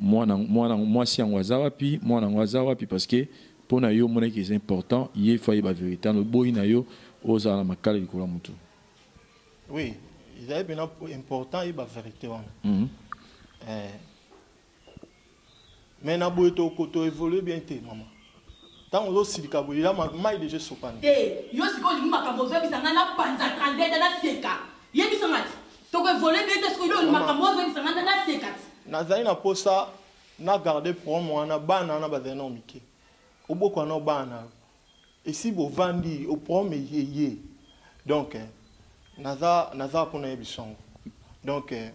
A: mwasi yango aza wapi mwana yango aza wapi parce que mpo na yo omonaki eza important ye fa yeba vérité. Ano boyi na yo ozala na makala likolo ya motu
J: oui ezali mpena important yeba vérité wana
A: Mhm.
J: Eh, na boye bien te mama ntango ozosilika boye ya mai deja esopani.
M: Te yo sikoyo olingi makambo ozoyebisanga na panza trandede naseka. Yebisanga ti? Tokoevole bie te sikoyo olingi makambo ozoyebisanga nde naseka ti?
J: Nazali na posa na garde problème wana bana wana bazali nao mike obokwa nao bana esi bovandi oproblème eyeye donc eh, naza naza mpona yebisa yango. Donc eh,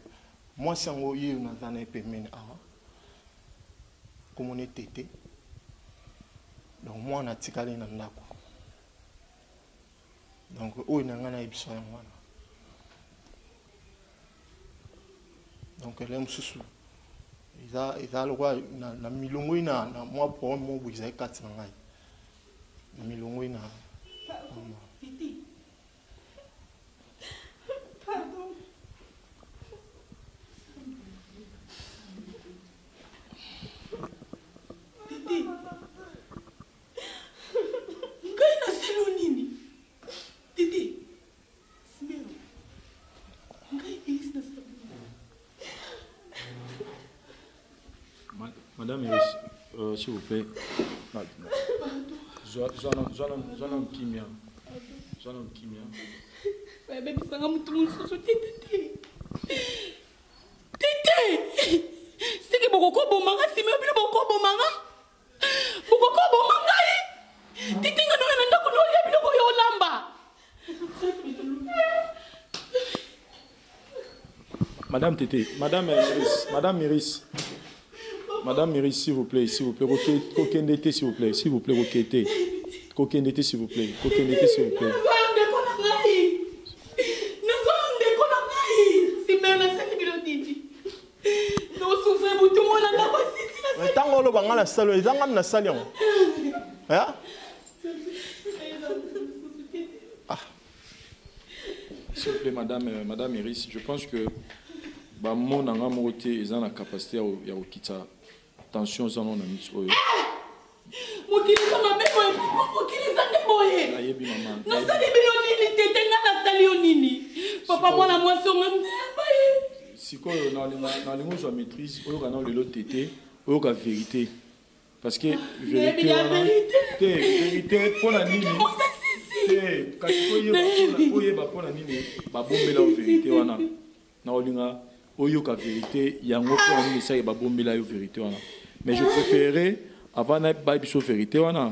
J: mwasi yango ye naza na ye pembeni awa. Komona tete donc mwana atikali na ndako donc oyo na ngai nayebisa yango wana donc ele mosusu eza eza lokola na, na milongo oyo na, na mwa problème moko boye ezali kati na ngai na milongo oyo na
M: Titi. Pardon.
A: Madame euh, s'il vous plaît. Ah, Zoanam Kimia. Zoanam Kimia.
M: bayebebisanga motu mosusu te tete tete siki bokokobomanga nsima yo bino bokobomanga bokokoboma ngai tete nga noyo na ndako nolia biloko yo olamba
A: Madame Tété, Madame Iris, Madame Iris, Madame Iris, s'il vous plaît, s'il vous plaît, Kokendete, s'il vous plaît, s'il vous plaît, Kokete, Kokendete, s'il vous plaît, Kokendete, s'il vous plaît.
J: ntango oloba nga eza yango?
A: S'il vous plaît, Madame, euh, Madame Iris, je pense que bamo na nga moko te eza na capacité ya tension eza nano na miso oyo
M: mokili eza mabe boye. Mokili eza nde boye.
A: Nayebi mama
M: nasali bino nini? Tete nga nasali yo nini? Papa mwana mwasi onga mbaye
A: sikoyo nalingi ozwa maîtrise oyoka nao lelo tete oyoka vérité. Parce que vérité
M: Nayebi ya
A: wana
M: vérité.
A: te vérité mpona nini? Te kasi oyeba mpona- nini? Babombela yo vérité wana. Na olinga oyoka vérité yango esaki babombela yo vérité mais je préférerais avant biso vérité wana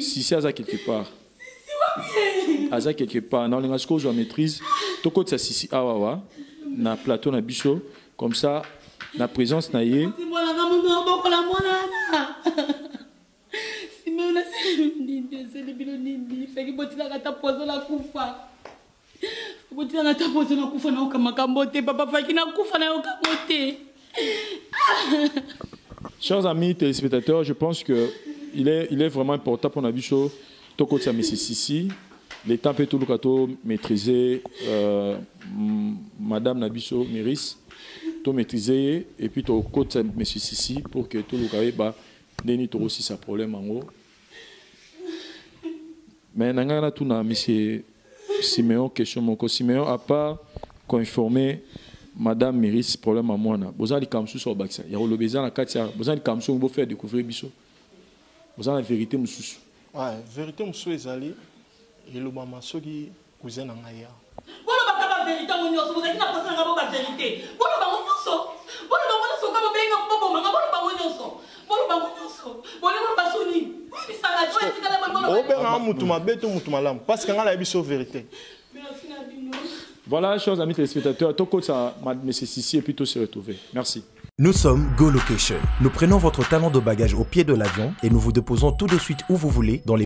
A: sisi aza quelque part. Aza quelque part. Na olinga ozwa maîtrise tokotisa sisi awawa na plateau na biso. Comme ça na présence na ye
M: na
A: Chers amis téléspectateurs, je pense que il est, il est vraiment important pour Nabicho, Toko Tsamisi Sissi, les temps peut tout le cateau maîtriser euh, Madame Nabicho Méris, tout maîtriser, et puis tout côté Monsieur Sissi pour que tout le cahier bah, Denis tout aussi sa problème en haut. Mais nangana tout na Monsieur Siméon question mon Siméon a pas confirmé madame Méris problème à moi na. Bozali kamsu sur bakisa ya koloba eza na kati ya bozali kamsu bo faire découvrir biso. Boza na vérité mosusu
J: Ouais, vérité soki cousin
M: baverité yango nyonso bozalaki na posa nanga bo baverité bolobango nyonso bolobango nyonso ka bobenga bobomanga bolobango nyonso bolobango nyonso bolingo loba soni bisanga to etikala boloba
J: obengaka mutu mabe to mutu malamu parce que nayebi so vérité.
A: Voilà chers amis téléspectateurs toko ça monsieur Sissi et puis tout se retrouver merci.
C: Nous sommes Go Location. Nous prenons votre talent de bagage au pied de l'avion et nous vous déposons tout de suite où vous voulez dans les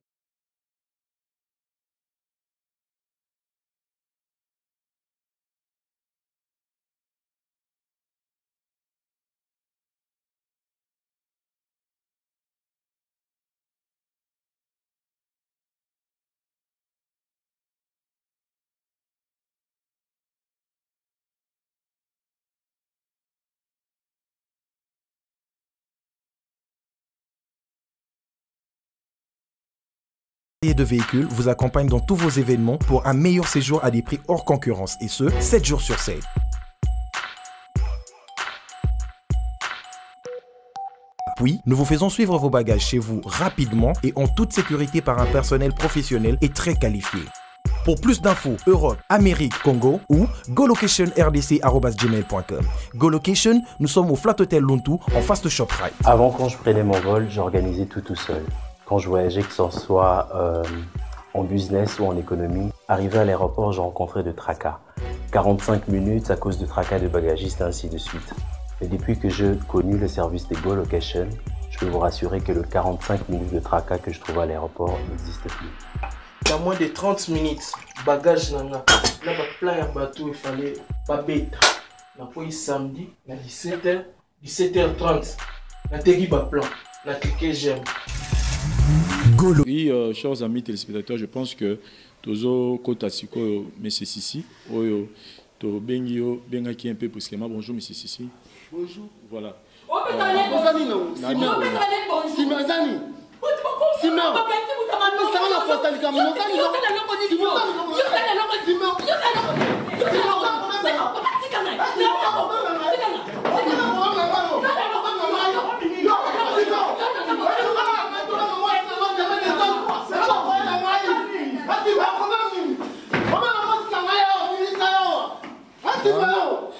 C: de véhicules vous accompagne dans tous vos événements pour un meilleur séjour à des prix hors concurrence et ce, 7 jours sur 7. Puis, nous vous faisons suivre vos bagages chez vous rapidement et en toute sécurité par un personnel professionnel et très qualifié. Pour plus d'infos, Europe, Amérique, Congo ou golocationrdc.gmail.com. GoLocation, nous sommes au Flat Hotel Luntu en face de ShopRite.
D: Avant, quand je prenais mon vol, j'organisais tout tout seul. Quand je voyageais, que ce soit euh, en business ou en économie, arrivé à l'aéroport, je rencontrais de tracas. 45 minutes à cause de tracas de bagagistes, ainsi de suite. Et depuis que j'ai connu le service de Go Location, je peux vous rassurer que le 45 minutes de tracas que je trouve à l'aéroport n'existe plus.
B: na moins de 30 minutes bagage na nga na baplan ya bato efale babeta napoyi samedi na 17h 17h30 nateki baplan na clike j'aime
A: Oui, euh, chers amis téléspectateurs, je pense que tozo kota sikoyo monsieur Sissi. Oyo to bengi yo bengaki un peu brusquement. Bonjour monsieur Sissi.
R: Bonjour.
A: Voilà.
R: nango Simon. Simon ezani Simon. Osala na posta likambo ozali nango. Simon. Simon. Simon. Simon. Simeon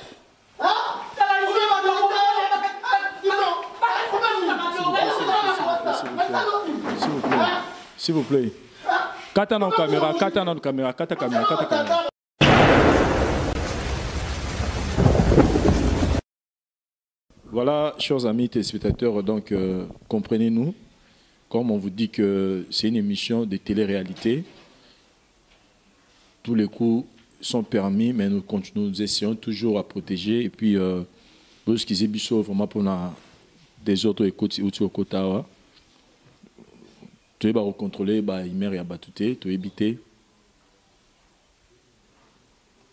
R: Ah
A: S'il vous plaît. S'il vous plaît. Kata na caméra, kata na caméra, kata caméra, kata caméra. Voilà, chers amis téléspectateurs, donc euh, comprenez-nous, comme on vous dit que c'est une émission de télé-réalité, tous les coups sont permis, mais nous continuons, nous essayons toujours à protéger. Et puis, euh, ce qui est vraiment pour des autres écoutes, tu vas recontrôler, bah, il mère ya batute, tu éviter.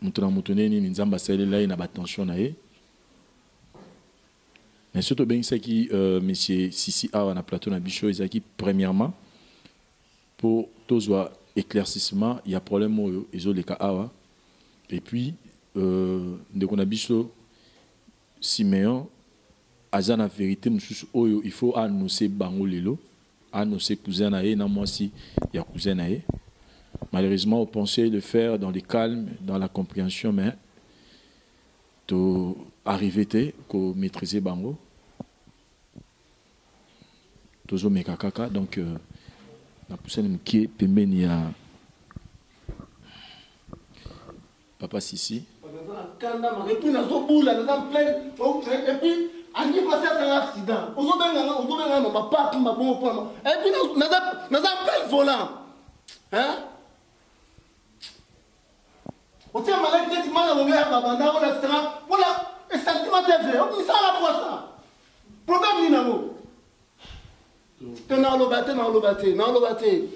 A: Mutu na mutu nini nzamba salela na batension na ye. Mais surtout ça qui euh, monsieur Sisi Awa na plateau na bicho ezaki premièrement pour tous éclaircissement il y a problème oyo ezoleka awa et puis euh, ndeko na biso Siméon aza na vérité mosusu oyo il faut annoncer bango lelo annoncer cousin na ye na mwasi ya cousin na malheureusement on pensait le faire dans le calme dans la compréhension mais to arrivé te ko maîtriser bango. Tozomeka kaka donc euh, napusani mokie pembeni ya papa sisi
R: angi pasi asanga accident. Ozobenganga ozobenganga na bapape mabongo mpona epuis naza plein volant. Otia malaki neti mana longe ya babanda oyo accident mpona esentiment te ve omisala poisa problème nini yango te naoloba te naoloba te naoloba te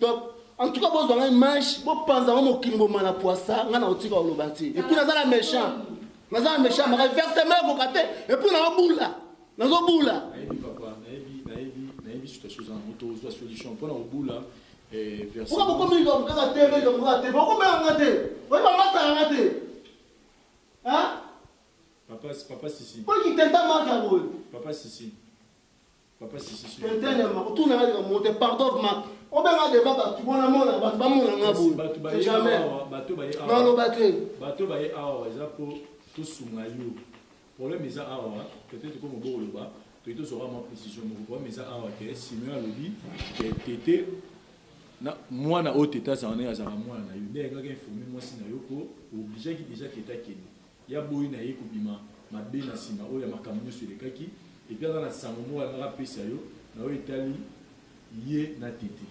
R: donc en tout cas bozwanga image bopanzanga mokili boma na poisa ngai na kotika koloba te epuis naza na méchant naza na méchant maka versement ekoka te. Epuis nazobula nazobula
A: tozwa solution. Mpona kobula
R: oka bokomi likambo kaka te likambo kaka te bokomeyanga te oyeba masakanga te
A: papa papa sisi
R: mpo kitenta maka boye
A: papa sisi papa sisi
R: tentenyama kotunanga likambo te pardon ma obenga deva bato bona mona bato bamonanga boye jamais. naloba te
A: bato baye awa eza mpo tosunga yo. Problème eza awa peut-être ko mobo oloba toyi tozwaka mwa précision moko. Problème eza awa ke simeo alobi ke tete na mwana oyo tete azala na ye azalaka mwana na yo. Nde ayekaka informe mwasi na yo po obligeaki déjà kete akende. Ya boyi na ye kobima mabe na nsima oyo ya makambo nyonso elekaki epuis aza na sango moko alingaka apesa yo na oyo etali ye na tete.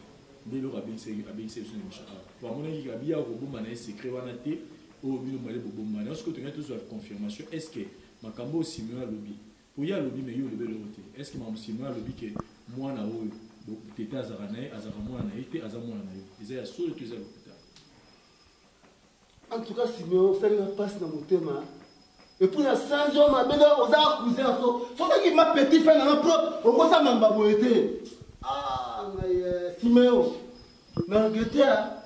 A: Nde eloko abengisa biso na misha awa. Po amonaki kabi ya kobomba na ye secret wana te oyo bino male bobombana. Yo soki tongaki tozwa confirmation est ce que makambo oyo simeo alobi po ye alobi me ye olobi eloko te est ce que makambo simeo alobi ke mwana oyo tete azalaka na ye azalaka mwana na ye te aza mwana na yo eza ya solo to eza lokuta.
R: En tout cas simeo osalinga mpasi na motema epuis na sanzi oyo mabe nde ozaka cousin ya so sozaki ma petit frère nanga propre okosama boye te ngai simeo na regete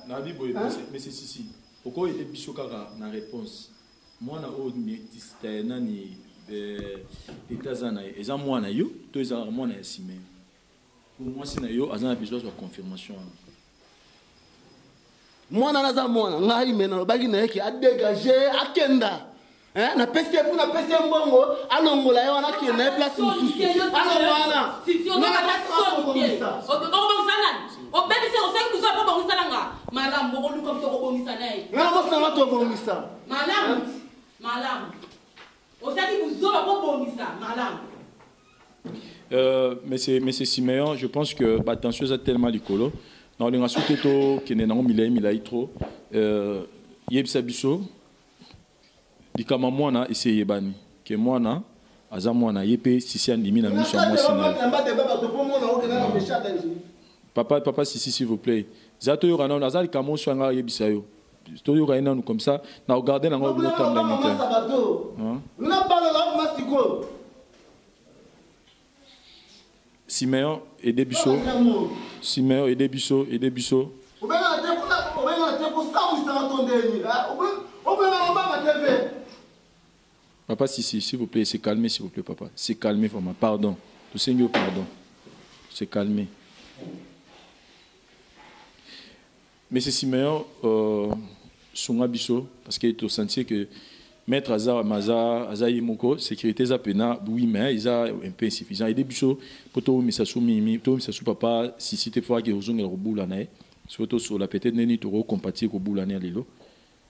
A: nabi boye mese sisi okoyede biso kaka na réponse? Mwana oyo nani tete aza na ye eza mwana yo to ezalaka mwana ya simeo po mwasi na yo aza na besoin azwa confirmation. Wana
R: mwana wana aza mwana ngai me nalobaki na ye ke adégage akenda napesi ye mpo napesi ye mbongo alongola ye wana. akende na ye place mosusu wana
M: malamu
R: mosanga tobongisa
M: malamu malamu. Buzoba kobongisa malamu.
A: Euh, monsieur, monsieur Siméon, je pense que bah, c'est tellement likolo. Na olinga soute to kene nango milai milai trop. Euh, yebisa biso likama mwana ese yebani ke mwana aza mwana ye mpe sisi andimi na miso ya mwasi na papa papa sisi s'il vous plaît za toyoka nano aza likambo oso yanga yebisa yo toyoka ye nanu comme ça na ogarde nango bilotambolami
R: te
A: Siméon aide biso Siméon aide biso aide biso Papa, si, si, s'il vous plaît, c'est calmé, s'il vous plaît, papa. C'est calmé, vraiment. Pardon. Tout Seigneur, pardon. C'est calmé. Mais c'est Siméon, euh, Sunga Biso, parce qu'il est au sentier que maître aza maza aza ye moko sécurité eza pena oui mais eza un peu insuffisant ede biso mpo towumisa so mimi towumisa so papa sisi te fo ake ozongela kobula na ye soki tosola peut-être neni tokocompatir kobula ne ya lelo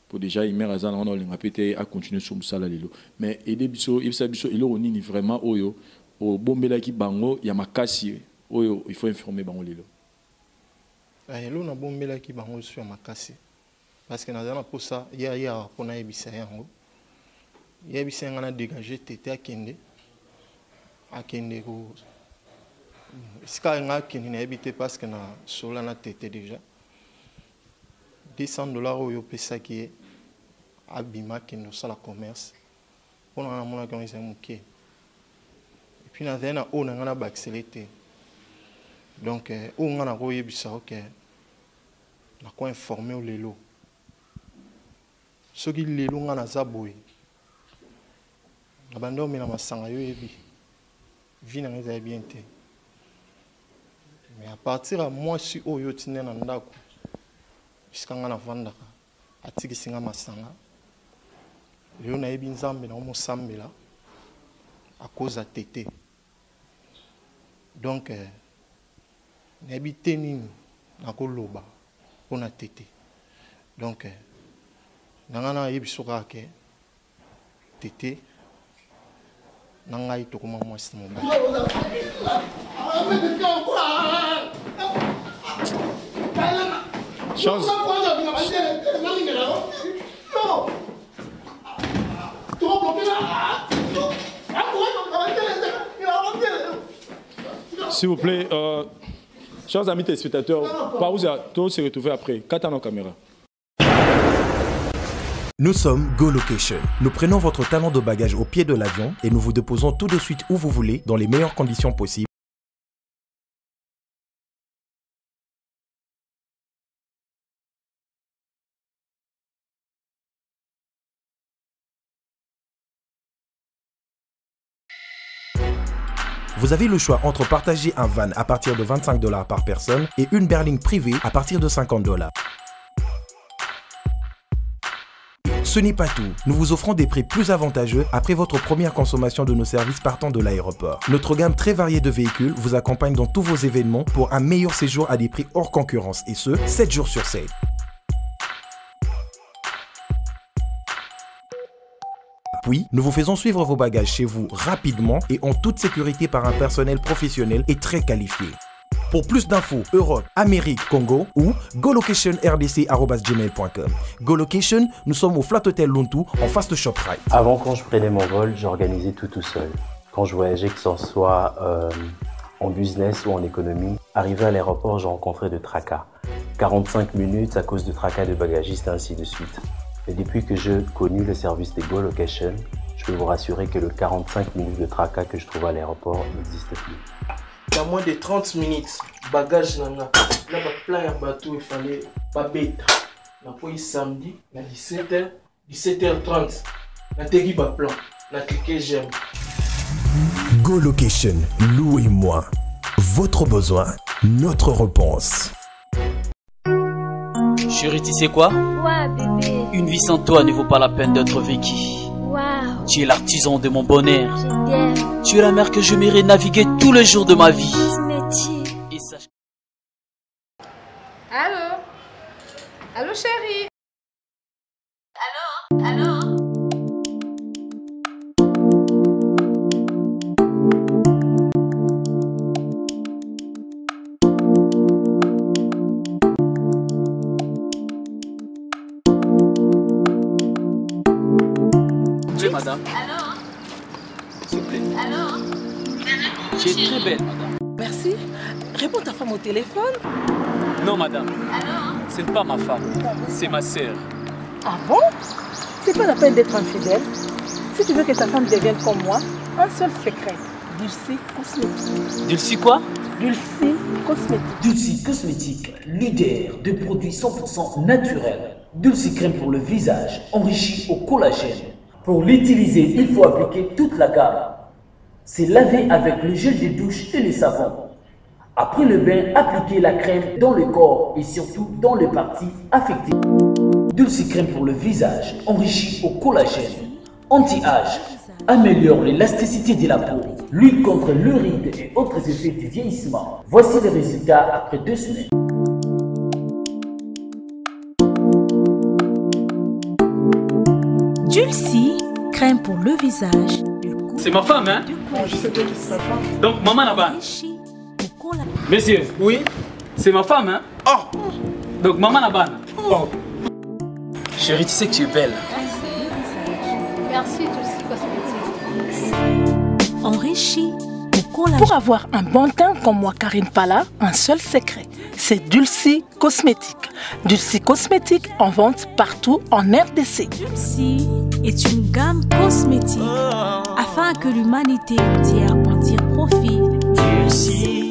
A: po déjà imere aza na wana olinga mpe te acontinue so mosala lelo. Mais ede biso yebisa biso eloko nini vraiment oyo obombelaki bango ya makasi oyo il faut informer bango lelo.
J: Eloko nabombelaki bango so ya makasi parce que naza na mposa ya yawa mpo nayebisa yango yebisa nga na dégage tete akende. Akende ko esika nga akende nayebi te parce que na sola na tete déjà 200 dollars oyo opesaki ye abima akende kosala commerce. Mpona nga namonaki yango ezali moke epuis nazali na oyo na ngai na baexcele te donc oyo ngai nakoyebisa oke nakoinforme o lelo soki lelo ngai naza boye na bandi omela masanga yo oyebi vi na ngai ezali bien. Te mais à partir ya mwasi oyo otinde na ndako esika ngai navandaka atikisi ngai masanga lelo nayebi nzambe na omosambela akoza tete donc eh, nayebi te nini nakoloba mpona tete donc eh, na ngai nayebi so kaka ke tete na ngai tokoma mwasi na mobali
A: S'il vous plaît, euh, chers amis téléspectateurs, par où tous se retrouver après? Quatre nos caméras.
C: Nous sommes Go Location. Nous prenons votre talon de bagage au pied de l'avion et nous vous déposons tout de suite où vous voulez dans les meilleures conditions possibles. Vous avez le choix entre partager un van à partir de 25 dollars par personne et une berline privée à partir de 50 dollars. Ce n'est pas tout. Nous vous offrons des prix plus avantageux après votre première consommation de nos services partant de l'aéroport. Notre gamme très variée de véhicules vous accompagne dans tous vos événements pour un meilleur séjour à des prix hors concurrence et ce, 7 jours sur 7. Puis, nous vous faisons suivre vos bagages chez vous rapidement et en toute sécurité par un personnel professionnel et très qualifié. Pour plus d'infos, Europe, Amérique, Congo ou golocationrdc.gmail.com. GoLocation, nous sommes au Flat Hotel Lontou en face de ShopRite.
D: Avant, quand je prenais mon vol, j'organisais tout tout seul. Quand je voyageais, que ce soit euh, en business ou en économie, arrivé à l'aéroport, je rencontrais de tracas. 45 minutes à cause de tracas de bagagistes, ainsi de suite. Et depuis que j'ai connu le service de GoLocation, je peux vous rassurer que le 45 minutes de tracas que je trouve à l'aéroport n'existe plus.
B: Il y a moins de 30 minutes, bagage nanga, là plein ya bateau il fallait babeta. Na poi samedi, na 17h, 17h30. Na tegi ba plan, na cliquer j'aime.
C: Go Location, louez-moi. Votre besoin, notre réponse.
N: Chérie, tu sais quoi? Une vie sans toi ne vaut pas la peine d'être vécue. Tu es l'artisan de mon bonheur. Tu es la mer que je naviguer tous les jours de ma vie.
G: Allô? Allô chérie?
H: Au téléphone.
N: Non, madame.
G: Allô
N: Ce n'est pas ma femme. C'est ma sœur.
H: Ah bon? C'est pas la peine d'être infidèle. Si tu veux que ta femme devienne comme moi, un seul secret. Dulcie Cosmétique.
N: Dulcie quoi?
H: Dulcie Cosmétique.
I: Dulcie Cosmétique, leader de produits 100% naturels. Dulcie crème pour le visage, enrichi au collagène. Pour l'utiliser, il faut appliquer toute la gamme. C'est laver avec le gel de douche et le savon. Après le bain, appliquez la crème dans le corps et surtout dans les parties affectées. Dulcie crème pour le visage, enrichi au collagène. anti-âge, améliore l'élasticité de la peau, lutte contre l'uride et autres effets du vieillissement. Voici les résultats après deux semaines.
F: Dulcie, crème pour le visage.
N: C'est ma femme, hein?
L: Je sais que c'est sa femme.
N: Donc, maman là-bas. Monsieur.
B: Oui
N: C'est ma femme, hein
B: Oh
N: Donc, maman là-bas.
B: Oh
N: Chérie, tu sais que tu es belle.
G: Merci, Dulcie Cosmétique.
F: Enrichi
H: Pour avoir un bon teint comme moi, Karine Pala, un seul secret, c'est Dulcie Cosmétique. Dulcie Cosmétique en vente partout en RDC.
F: Dulcie est une gamme cosmétique afin que l'humanité entière en tire profit.
S: Dulcie